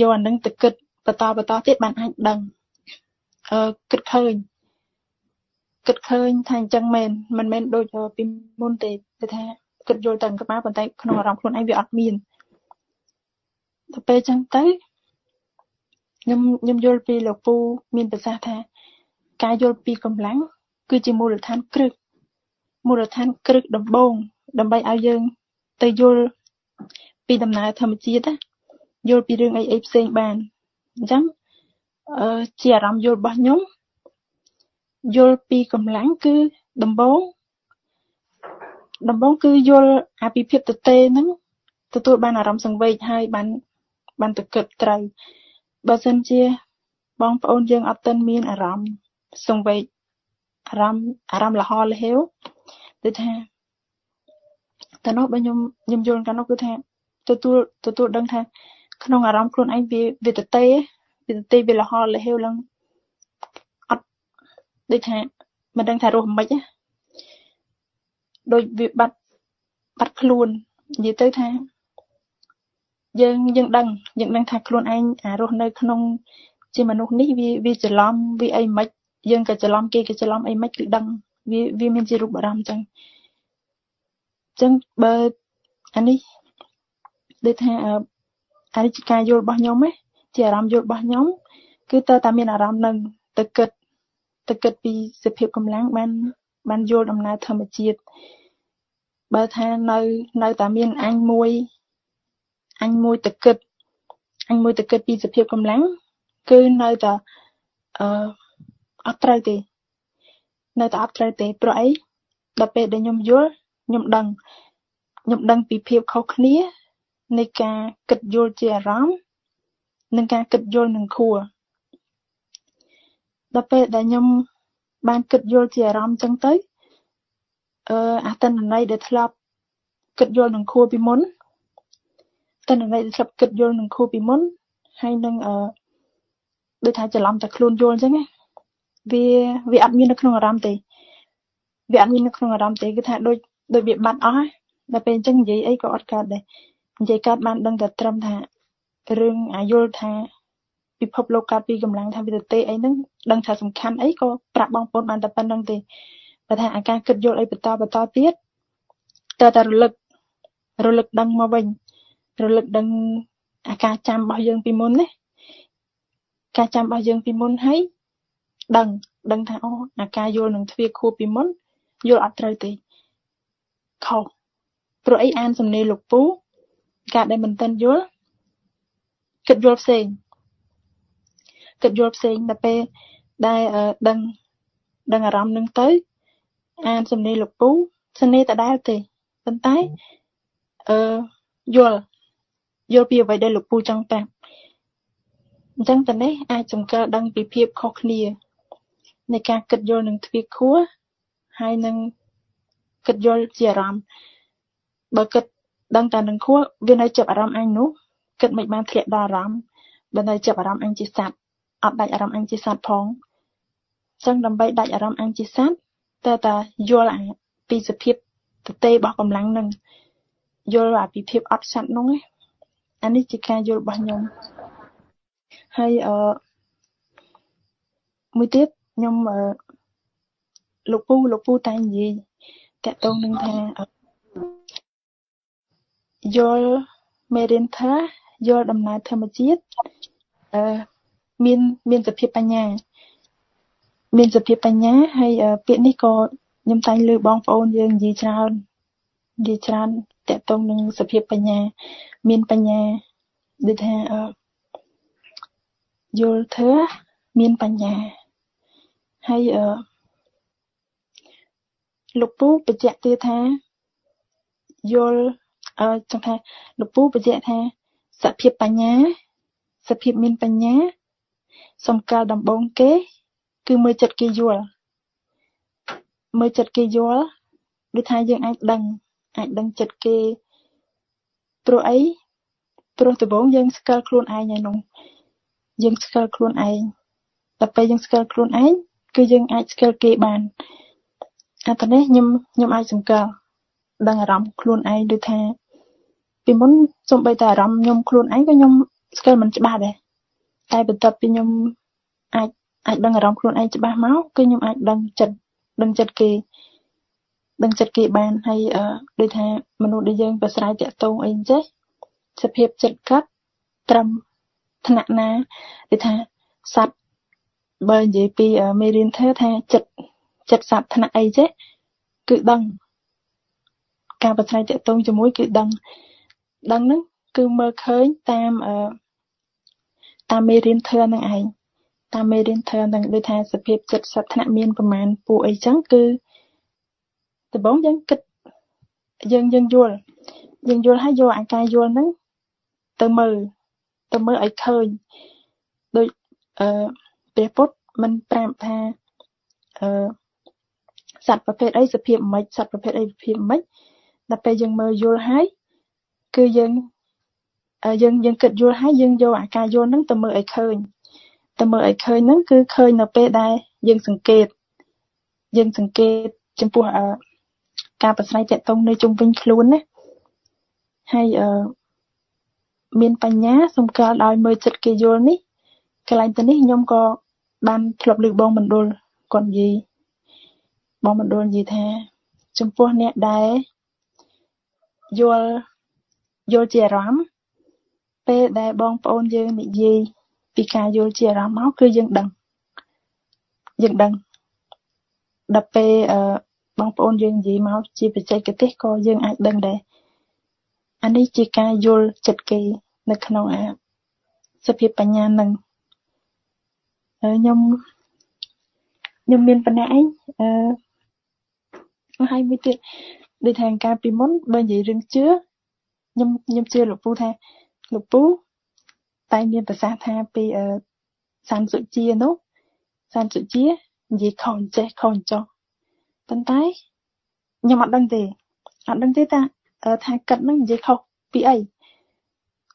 Speaker 2: យកអានឹងទៅគិតបន្តបន្តទៀតបានអាចដឹងអឺគិតឃើញគិតឃើញថាអញ្ចឹងមែនមិនមែនដូចពីមុនទេគឺថាគិតយល់តែក្បាលប៉ុន្តែក្នុងអារម្មណ៍ខ្លួនឯងវាអត់មានទៅពេលអញ្ចឹងទៅខ្ញុំខ្ញុំយល់ពីលោកពូមានប្រសាសន៍ថាការយល់ពីកម្លាំងគឺជាមូលដ្ឋានគ្រឹះមូលដ្ឋានគ្រឹះដំបូងដើម្បីឲ្យយើងទៅយល់ពីដំណើរធម្មជាតិ យល់ពីរឿងអីអីផ្សេងបានអញ្ចឹងអឺជាអារម្មណ៍យល់របស់ខ្ញុំយល់ពីកម្លាំងគឺដំបូងដំបូងគឺយល់អាពីភាពទទេហ្នឹងទទួលបានអារម្មណ៍សង្វេគហើយបានបានទៅគិតត្រូវបើសិនជាបងប្អូនយើងអត់ទាន់មានអារម្មណ៍សង្វេគអារម្មណ៍អារម្មណ៍លហលហេវគឺថាតើនោះបើខ្ញុំខ្ញុំយល់កាលនោះគឺថាទទួលទទួលដឹងថា ក្នុងអារម្មណ៍ខ្លួនឯងវាវាតទេវាតទេវាលហលលហេវឡើងអត់ដូចថាមិនដឹងថារស់មិនណាដូចវាបាត់បាត់ខ្លួននិយាយទៅថាយើងយើងដឹងយើងដឹងថាខ្លួនឯងអារស់នៅក្នុងជាមនុស្សនេះវាវាច្រឡំវាអីមិនយើងក៏ច្រឡំគេក៏ច្រឡំអីមិនគឺដឹងវាវាមានជារូបអារម្មណ៍អញ្ចឹងអញ្ចឹងបើអានេះដូចថា អានេះជាការយល់របស់ខ្ញុំណាជាអារម្មណ៍យល់របស់ខ្ញុំគឺតើតាមានអារម្មណ៍នឹងទៅគិតទៅគិតពីសភាពកម្លាំងបានបានយល់ដំណើរធម្មជាតិបើថានៅនៅតែមានអញមួយអញមួយទៅគិតអញមួយទៅគិតពីសភាពកម្លាំងគឺនៅតែអឺអត់ត្រូវទេនៅតែអត់ត្រូវទេព្រោះអីដល់ពេលដែលខ្ញុំយល់ខ្ញុំដឹងខ្ញុំដឹងពីភាពខុសគ្នា នៃការគិតយល់ជាអារម្មណ៍ និងការគិតយល់នឹងខួរដល់ពេលដែលខ្ញុំបានគិតយល់ជាអារម្មណ៍ចឹងទៅអឺអាតនន័យដែលធ្លាប់គិតយល់នឹងខួរពីមុនតនន័យដែលធ្លាប់គិតយល់នឹងខួរពីមុនហើយនឹងអឺដូចថាច្រឡំតែខ្លួនយល់អញ្ចឹងណាវាវាអត់មាននៅក្នុងអារម្មណ៍ទេវាអត់មាននៅក្នុងអារម្មណ៍ទេគឺថាដូចដូចវាបាត់អស់ដល់ពេលអញ្ចឹងនិយាយអីក៏អត់កើតដែរ និយាយកើតបានដឹងតែត្រឹមថារឿងអាយល់ថាពិភពលោកកើតពីកម្លាំងថាវិទ្យាអីហ្នឹងដឹងថាសំខាន់អីក៏ប្រាប់បងប្អូនបានតែប៉ុណ្្នឹងទេបើថាអាការគិតយល់អីបន្តបន្តទៀតតើតែរលឹករលឹកដឹងមកវិញរលឹកដឹងអាការចាំរបស់យើងពីមុនណាការចាំរបស់យើងពីមុនហើយដឹងដឹងថាអូអាការយល់នឹងទ្វាខួបពីមុនយល់អត់ត្រូវទេខុសព្រោះអីអានសំណេរលោកពូ ការដែលមិនទាន់យល់គិតយល់ផ្សេងគិតយល់ផ្សេងដល់ពេលដែលដឹងដឹងអារម្មណ៍នឹងទៅ អានសំណេរលោកពូសំណេរដដែលទេប៉ុន្តែអឺយល់យល់ពីអ្វីដែលលោកពូចង់ប្រាប់អញ្ចឹងតនេះអាចសង្កេតដឹងពីភាពខុសគ្នានៃការគិតយល់នឹងទ្វាខួរហើយនឹងគិតយល់ជាអារម្មណ៍បើគិត ដឹងតែនឹងខួរវានៅចាប់អារម្មណ៍អញនោះគិតមិនបានធ្លាក់ដល់អារម្មណ៍បើនៅចាប់អារម្មណ៍អញជាសត្វអត់ដាច់អារម្មណ៍អញជាសត្វផងអញ្ចឹងដើម្បីដាច់អារម្មណ៍អញជាសត្វតើតាយល់អាពីសភាពទទេរបស់កម្លាំងនឹងយល់អាពីភាពអត់សត្វនោះអានេះជាការយល់របស់ខ្ញុំហើយអឺមួយទៀតខ្ញុំអឺលោកពូលោកពូតែនិយាយតកតងនឹងថា យល់មេរៀនថាយល់ដំណើរធម្មជាតិអឺមានមានសភាពបញ្ញា មានសភាពបញ្ញាហើយពាក្យនេះក៏ខ្ញុំតែងលើបងប្អូនយើងនិយាយច្រើននិយាយច្រើនតកតងនឹងសភាពបញ្ញា មានបញ្ញាដូចថាអឺយល់ធ្វើមានបញ្ញាហើយអឺលោកពូបញ្ជាក់ទៀតថាយល់ អឺចង់ថាលោកពូបញ្ជាក់ថាសភាពបញ្ញាសភាពមានបញ្ញាសំកាលដំបងគេ គឺមើលចិត្តគេយល់មើលចិត្តគេយល់ដូចថាយើងអាចដឹង អាចដឹងចិត្តគេព្រោះអីព្រោះដំបងយើងស្គាល់ខ្លួនឯងហើយនោះយើងស្គាល់ខ្លួនឯងដល់ពេលយើងស្គាល់ខ្លួនឯងគឺយើងអាចស្គាល់គេបានអាតនេះខ្ញុំខ្ញុំអាចសង្កល់ដឹងអារម្មណ៍ខ្លួនឯងដូចថា ពីមុនសំបីតែអារម្មណ៍ខ្ញុំខ្លួនឯងក៏ខ្ញុំស្គាល់មិនច្បាស់ដែរតែបន្ទាប់ពីខ្ញុំអាចអាចដឹងអារម្មណ៍ខ្លួនឯងច្បាស់មកគឺខ្ញុំអាចដឹងចិត្តដឹងចិត្តគេដឹងចិត្តគេបានហើយអឺដូចថាមនុស្សដែលយើងប្រស្រ័យតាក់ទងអីចេះសភាពចិត្តកាត់ត្រឹមថ្នាក់ណាដូចថាសត្វបើនិយាយពីមេរៀនធ្វើថាចិត្តចិត្តសត្វថ្នាក់អីចេះគឺដឹងការប្រស្រ័យតាក់ទងជាមួយគឺដឹង ដឹងហ្នឹងគឺមើលឃើញតាមអឺតាមមេរៀនធ្វើនឹងឯងតាមមេរៀនធ្វើនឹងដូចថាសភាពចិត្តសត្វថ្នាក់មានប្រមាណពួកអីចឹងគឺដំបូងយើងគិតយើងយើងយល់យើងយល់ហើយយកអាការយល់ហ្នឹងទៅមើលទៅមើលឲ្យឃើញដូចអឺព្រះពុទ្ធមិនប្រាប់ថាអឺសត្វប្រភេទអីសភាពមិនសត្វប្រភេទអីសភាពមិនដល់ពេលយើងមើលយល់ហើយ គឺយើងយើងយើងគិតយល់ហើយយើងយកអាការយល់ហ្នឹងទៅមើលឲ្យឃើញទៅមើលឲ្យឃើញហ្នឹងគឺឃើញនៅពេលដែលយើងសង្កេតយើងសង្កេតចំពោះអការប្រស្រ័យតាក់ទងនៅជុំវិញខ្លួនណាហើយអឺមានបញ្ញាសំគាល់ដោយមើលចិត្តគេយល់នេះកន្លែងទៅនេះខ្ញុំក៏បានធ្លាប់លើកបងមណ្ឌលគាត់និយាយបងមណ្ឌលនិយាយថា ចំពោះអ្នកដែលយល់ យល់ជាអារម្មណ៍ពេលដែលបងប្អូនយើងនិយាយពីការយល់ជាអារម្មណ៍មកគឺយើងដឹងយើងដឹងដល់ពេលអឺបងប្អូនយើងនិយាយមកជាបច្ចេកទេសក៏យើងអាចដឹងដែរអានេះជាការយល់ចិត្តគេនៅក្នុងអាសភាពបញ្ញានឹងខ្ញុំខ្ញុំមានប៉ុណ្ណេះឯងអឺហើយមួយទៀតដូចថាការពីមុនបើនិយាយរឿងជឿ ខ្ញុំខ្ញុំជឿលោកពូថាលោកពូតែមានប្រសាសន៍ថាពីអឺសានសុជានោះសានសុជានិយាយខុសអញ្ចេះខុសអញ្ចោះប៉ុន្តែខ្ញុំអត់ដឹងទេអត់ដឹងទេថាថាកាត់នឹងនិយាយខុសពីអី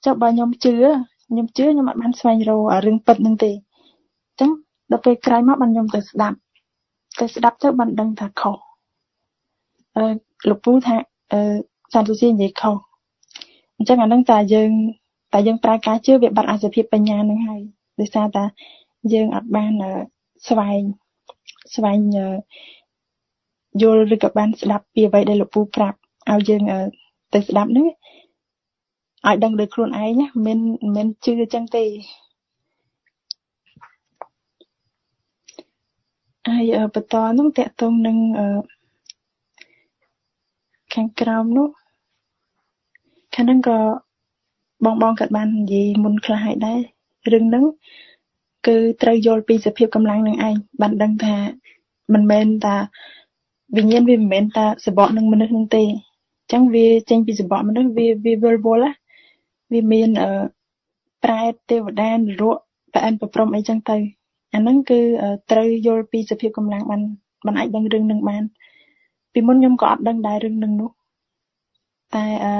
Speaker 2: ចុះបើខ្ញុំជឿខ្ញុំជឿខ្ញុំអត់បានស្វែងរករឿងពិតនឹងទេអញ្ចឹងដល់ពេលក្រោយមកបានខ្ញុំទៅស្ដាប់ទៅស្ដាប់ទៅបានដឹងថាខុសអឺលោកពូថាអឺសានសុជានិយាយខុស អញ្ចឹងអានឹងតែយើងតែយើងប្រើការជឿវាបាត់អសភាពបញ្ញានឹងហើយដោយសារតែយើងអត់បានស្វែងស្វែងយល់ឬក៏បានស្ដាប់ពីអ្វីដែលលោកពូប្រាប់ឲ្យយើងទៅស្ដាប់ហ្នឹងឲ្យដឹងដោយខ្លួនឯងណាមិនមិនជឿអញ្ចឹងទេហើយបន្តនោះតកតងនឹងខាងក្រោមនោះ ខាងហ្នឹងក៏បងបងក៏បាននិយាយមុនខ្លះហើយដែររឿងហ្នឹងគឺត្រូវយល់ពីសភាពកម្លាំងនឹងឯងបានដឹងថាមិនមែនតាវិញ្ញាណវាមិនមែនតាសបកនឹងមនុស្សនឹងទេអញ្ចឹងវាចេញពីសបកមនុស្សវាវាវិលវល់វាមានអឺប្រែតទេវតានរកប្រអិនប្រព្រំអីចឹងទៅអាហ្នឹងគឺត្រូវយល់ពីសភាពកម្លាំងបានបានអាចដឹងរឿងនឹងបានពីមុនខ្ញុំក៏អត់ដឹងដែររឿងនឹងនោះតែអឺ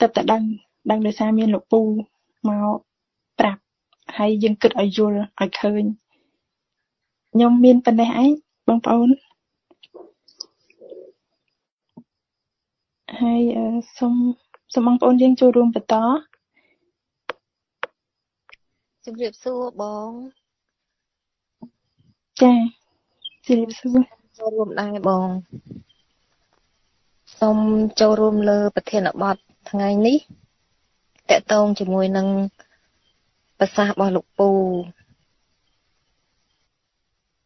Speaker 2: ទៅតែដឹងដឹងដោយសារមានលោកពូមកប្រាប់ហើយយើងគិតឲ្យយល់ឲ្យឃើញខ្ញុំមានប៉ុណ្ណេះឯងបងប្អូនហើយសូមសូមបងប្អូនយើងចូលរួមបន្ត
Speaker 6: ជំរាបសួរបង
Speaker 2: ចាជំរាបសួរ
Speaker 6: ចូលរួមដែរបងសូមចូលរួមលើប្រធានបទ ថ្ងៃនេះតកតងជាមួយនឹងប្រសាសន៍របស់លោកពូ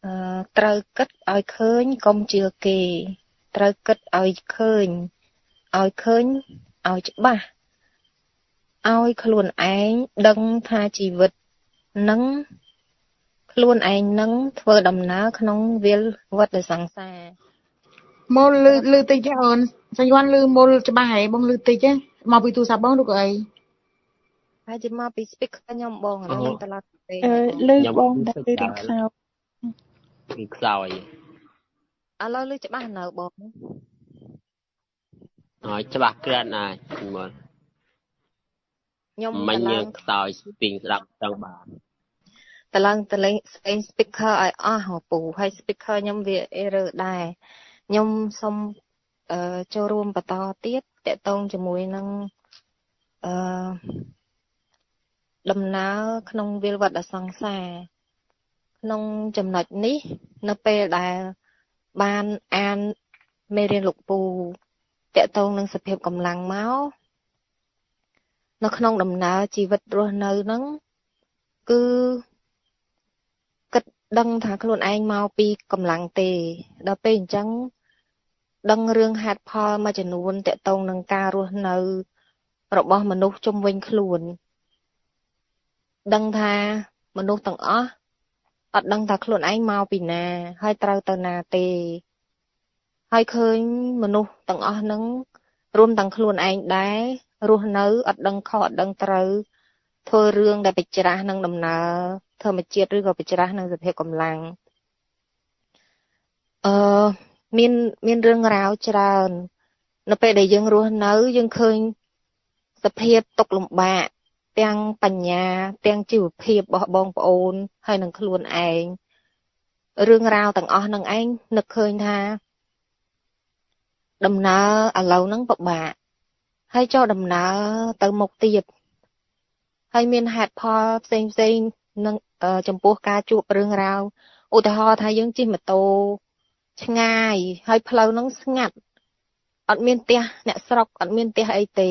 Speaker 6: អឺត្រូវគិតឲ្យឃើញកុំជឿគេ ត្រូវគិតឲ្យឃើញឲ្យឃើញឲ្យច្បាស់ឲ្យខ្លួនឯងដឹងថាជីវិតនឹងខ្លួនឯងនឹងធ្វើដំណើរក្នុងវាលវត្តសង្សារ
Speaker 1: មុលលឺលឺតិចទេអូនសញ្ញវ័នលឺមុលច្បាស់ហ៎បងលឺតិចទេ មកពីទូរស័ព្ទបងឬក៏អី
Speaker 6: ហើយជាមកពី speaker ខ្ញុំបងឥឡូវខ្ញុំត្រឡប់
Speaker 2: ទៅអឺលឺបងតែលឺរៀងខ្សោយ
Speaker 3: រៀងខ្សោយ
Speaker 6: ឥឡូវលឺច្បាស់នៅបង
Speaker 3: ហើយច្បាស់ក្រានណាមើលខ្ញុំមិញយើងខ្សោយស្ពីងស្ដាប់ទាំងបាន
Speaker 6: តឡើងតលេងស្អេង speaker ឲ្យអស់ហពូហើយ speaker ខ្ញុំវា error ដែរខ្ញុំសូមអឺចូលរួមបន្តទៀត តកតងជាមួយនឹងអឺដំណើរក្នុងវិលវត្តសង្សារក្នុងចំណុចនេះ នៅពេលដែលបានអានមេរៀនលោកពូតកតងនឹងសភាពកម្លាំងមកនៅក្នុងដំណើរជីវិតរស់នៅហ្នឹងគឺគិតដឹងថាខ្លួនឯងមកពីកម្លាំងទេដល់ពេលអញ្ចឹង ដឹងរឿងហេតុផលមួយចំនួនតកតងនឹងការរស់នៅ របស់មនុស្សជុំវិញខ្លួន ដឹងថាមនុស្សទាំងអស់អត់ដឹងថាខ្លួនឯងមកពីណា ហើយត្រូវទៅណាទេ ហើយឃើញមនុស្សទាំងអស់ហ្នឹងរួមទាំងខ្លួនឯងដែររស់នៅអត់ដឹងខុសអត់ដឹងត្រូវធ្វើរឿងដែលបិច្រាស់នឹងដំណើរធម្មជាតិឬក៏បិច្រាស់នឹងសភាពកម្លាំងអឺ មានមានរឿងរ៉ាវច្រើន នៅពេលដែលយើងរស់នៅ យើងឃើញសភាពទុកលំបាកទាំងបញ្ញា ទាំងជីវភាពរបស់បងប្អូន ហើយនឹងខ្លួនឯងរឿងរ៉ាវទាំងអស់នឹងឯងនឹកឃើញថា ដំណើរឥឡូវហ្នឹងពិបាកហើយចូលដំណើរទៅមុខទៀតហើយមានហេតុផលផ្សេងផ្សេងនឹងចំពោះការជួបរឿងរ៉ាវឧទាហរណ៍ថាយើងជិះម៉ូតូ ឆ្ងាយហើយផ្លូវហ្នឹងស្ងាត់អត់មានផ្ទះអ្នកស្រុកអត់មានផ្ទះអីទេ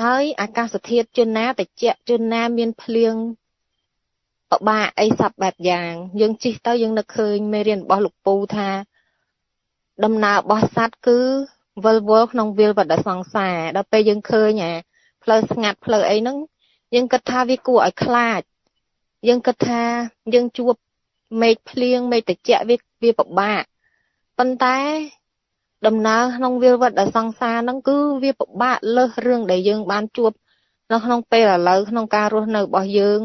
Speaker 6: ហើយអាកាសធាតុជនណាតិចជនណាមានភ្លៀងពិបាកអីសពបែបយ៉ាង យើងជិះទៅយើងនឹកឃើញមេរៀនរបស់លោកពូថា ដំណើររបស់សត្វគឺវិលវល់ក្នុងវាលវត្តសង្សារដល់ពេលយើងឃើញអាផ្លូវស្ងាត់ផ្លូវអីហ្នឹងយើងគិតថាវាគួរឲ្យខ្លាចយើងគិតថាយើងជួបមេឃភ្លៀងមេឃត្រជាក់វា វាពិបាកប៉ុន្តែដំណើរក្នុងវាលវត្តសង្សារហ្នឹងគឺវាពិបាកលើសរឿងដែលយើងបានជួបនៅក្នុងពេលឥឡូវក្នុងការរស់នៅរបស់យើង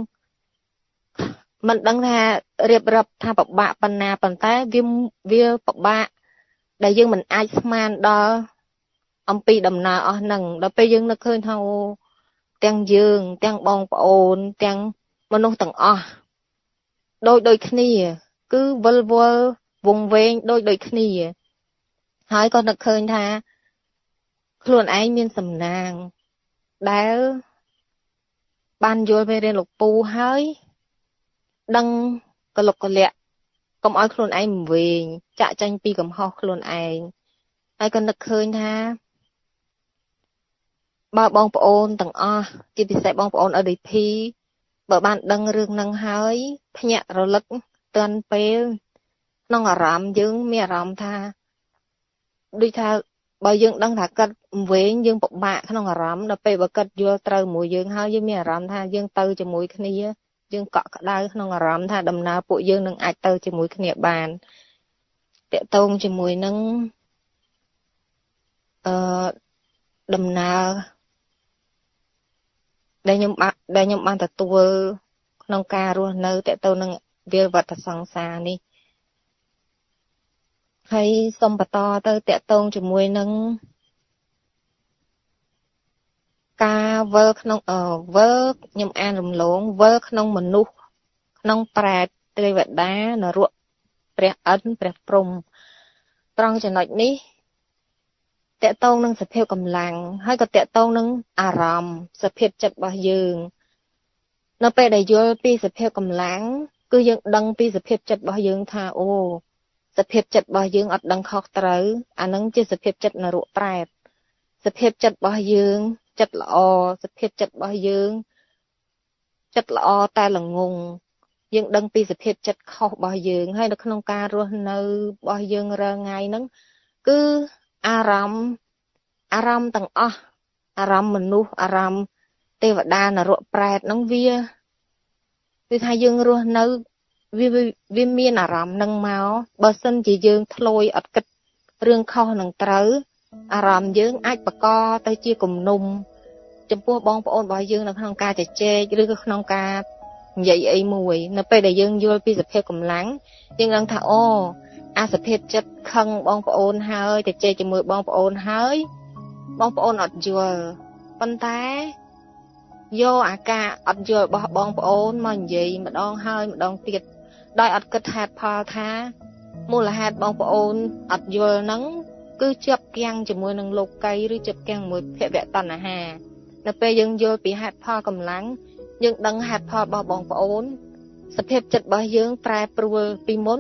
Speaker 6: មិនដឹងថារៀបរាប់ថាពិបាកប៉ុណ្ណាប៉ុន្តែវាវាពិបាកដែលយើងមិនអាចស្មានដល់អំពីដំណើរអស់ហ្នឹងដល់ពេលយើងនឹកឃើញថាអូទាំងយើង ទាំងបងប្អូន ទាំងមនុស្សទាំងអស់ដូចដូចគ្នា គឺវិលវល់ វងវែងដូចដូចគ្នា ហើយក៏នឹកឃើញថា ខ្លួនឯងមានសំណាង ដែលបានយល់មេរៀនលោកពូហើយដឹងកលុកកលៈកុំឲ្យខ្លួនឯងវែងចាក់ចាញ់ពីកំហុសខ្លួនឯងហើយក៏នឹកឃើញថាបើបងប្អូនទាំងអស់ជាពិសេសបងប្អូន ODP បើបានដឹងរឿងនឹងហើយភ្ញាក់រលឹកទាន់ពេល ក្នុងអារម្មណ៍យើងមានអារម្មណ៍ថាដូចថាបើយើងដឹងថាកាត់វែងយើងពិបាកក្នុងអារម្មណ៍ដល់ពេលបើកាត់យល់ត្រូវមួយយើងហើយយើងមានអារម្មណ៍ថាយើងទៅជាមួយគ្នាយើងកក់ក្ដៅក្នុងអារម្មណ៍ថាដំណើរពួកយើងនឹងអាចទៅជាមួយគ្នាបានតកតងជាមួយនឹងអឺដំណើរដែលខ្ញុំដែលខ្ញុំបានទទួលក្នុងការរស់នៅតកតងនឹងវាលវត្តសង្សារនេះ ហើយសូមបន្តទៅតកតងជាមួយនឹងការវើក្នុងអឺវើខ្ញុំអានរំលងវើក្នុងមនុស្សក្នុងប្រែតទេវតានរៈព្រះអិនព្រះព្រំត្រង់ចំណុចនេះតកតងនឹងសភាពកម្លាំងហើយក៏តកតងនឹងអារម្មណ៍សភាពចិត្តរបស់យើង នៅពេលដែលយល់ពីសភាពកម្លាំងគឺយើងដឹងពីសភាពចិត្តរបស់យើងថាអូ សភាពចិត្តរបស់យើងអត់ដឹងខុសត្រូវអានឹងជាសភាពចិត្តនរកប្រែតសភាពចិត្តរបស់យើងចិត្តល្អសភាពចិត្តរបស់យើង ចិត្តល្អតែល្ងងយើងដឹងពីសភាពចិត្តខុសរបស់យើងហើយនៅក្នុងការរស់នៅរបស់យើងរាល់ថ្ងៃហ្នឹងគឺអារម្មណ៍អារម្មណ៍ទាំងអស់អារម្មណ៍មនុស្សអារម្មណ៍ទេវតានរកប្រែតហ្នឹងវាគឺថាយើងរស់នៅ វាវាមានអារម្មណ៍នឹងមកបើសិនជាយើងធ្លោយអត់គិតរឿងខុសនឹងត្រូវអារម្មណ៍យើងអាចបកទៅជាគំនុំចំពោះបងប្អូនរបស់យើងនៅក្នុងការជជែកឬក៏ក្នុងការនិយាយអីមួយ នៅពេលដែលយើងយល់ពីសភាពកម្លាំងយើងនឹងថាអូអាសភាពចិត្តខឹងបងប្អូនហើយទៅជែកជាមួយបងប្អូនហើយបងប្អូនអត់យល់ប៉ុន្តែយកអាការអត់យល់របស់បងប្អូនមកនិយាយម្ដងហើយម្ដងទៀត ដោយអត់គិតហេតុផលថាមូលហេតុបងប្អូនអត់យល់ហ្នឹងគឺជាប់គាំងជាមួយនឹងលោកីឬជាប់គាំងមួយភវៈតណ្ហានៅពេលយើងយល់ពីហេតុផលកម្លាំងយើងដឹងហេតុផលរបស់បងប្អូនសភាពចិត្តរបស់យើងប្រែប្រួលពីមុន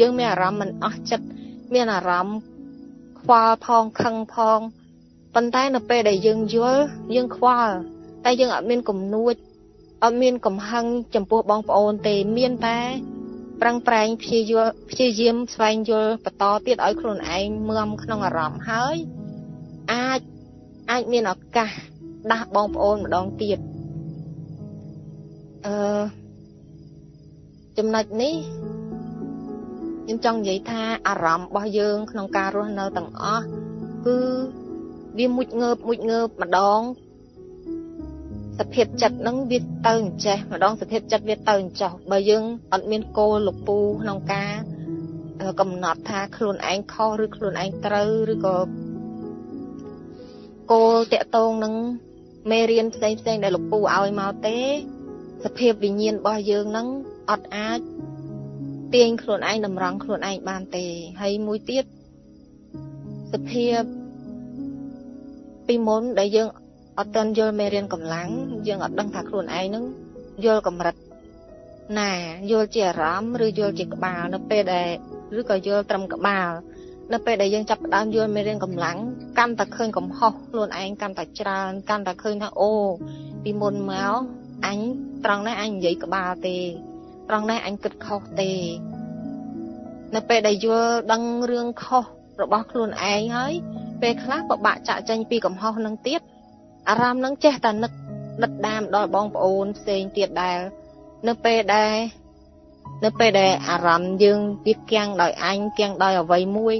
Speaker 6: យើងមានអារម្មណ៍មិនអស់ចិត្តមានអារម្មណ៍ខ្វល់ផងខឹងផងប៉ុន្តែនៅពេលដែលយើងយល់យើងខ្វល់តែយើងអត់មានគំនួចអត់មានកំហឹងចំពោះបងប្អូនទេមានតែ ប្រឹងប្រែងព្យាយល់ព្យាយាមស្វែងយល់បន្តទៀតឲ្យខ្លួនឯងមឹមក្នុងអារម្មណ៍ហើយអាចអាចមានឱកាសដាស់បងប្អូនម្ដងទៀតអឺចំណុចនេះខ្ញុំចង់និយាយថាអារម្មណ៍របស់យើង ក្នុងការរស់នៅទាំងអស់គឺវាមុជងើបមុជងើបម្ដង សភាពចិត្តនឹងវាទៅអញ្ចេះម្ដងសភាពចិត្តវាទៅអញ្ចោះបើយើងអត់មានគោលលោកពូក្នុងការកំណត់ថាខ្លួនឯងខុសឬខ្លួនឯងត្រូវឬក៏គោលតកតងនឹងមេរៀនផ្សេងផ្សេងដែលលោកពូឲ្យមកទេសភាពវិញ្ញាណរបស់យើងនឹងអត់អាចទាញខ្លួនឯងតម្រង់ខ្លួនឯងបានទេហើយមួយទៀតសសភាពពីមុនដែលយើង អត់ទាន់យល់មេរៀនកម្លាំងយើងអត់ដឹងថាខ្លួនឯងនឹងយល់កម្រិតណាយល់ជាអារម្មណ៍ឬយល់ជាក្បាលនៅពេលដែលឬក៏យល់ត្រឹមក្បាលនៅពេលដែលយើងចាប់ផ្ដើមយល់មេរៀនកម្លាំងកាន់តែឃើញកំហុសខ្លួនឯងកាន់តែច្រើនកាន់តែឃើញថាអូពីមុនមកអញត្រង់នេះអញនិយាយក្បាលទេ ត្រង់នេះអញគិតខុសទេ នៅពេលដែលយល់ដឹងរឿងខុសរបស់ខ្លួនឯងហើយពេលខ្លះពិបាកចាក់ចេញពីកំហុសនឹងទៀត អារម្មណ៍នឹងចេះតែនឹកដិតដាមដល់បងប្អូនផ្សេងទៀតដែលនៅពេលដែលនៅពេលដែលអារម្មណ៍យើងវាគៀងដោយអញគៀងដោយអ្វីមួយ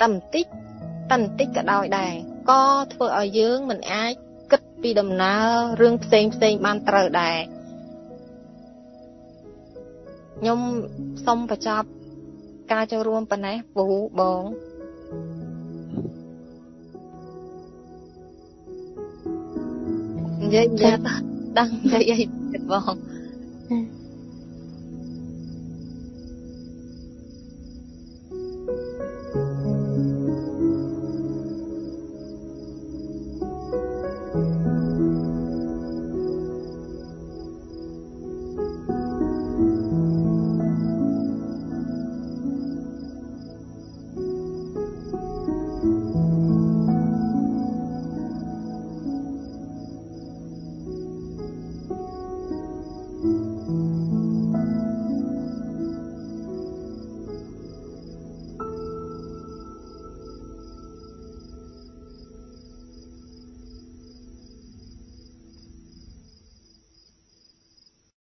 Speaker 6: តែបន្តិចតែបន្តិចក៏ដោយដែរក៏ធ្វើឲ្យយើងមិនអាចគិតពីដំណើររឿងផ្សេងផ្សេងបានត្រូវដែរខ្ញុំសូមបញ្ចប់ការចូលរួមប៉ុណ្ណេះពូបង និយាយនិយាយ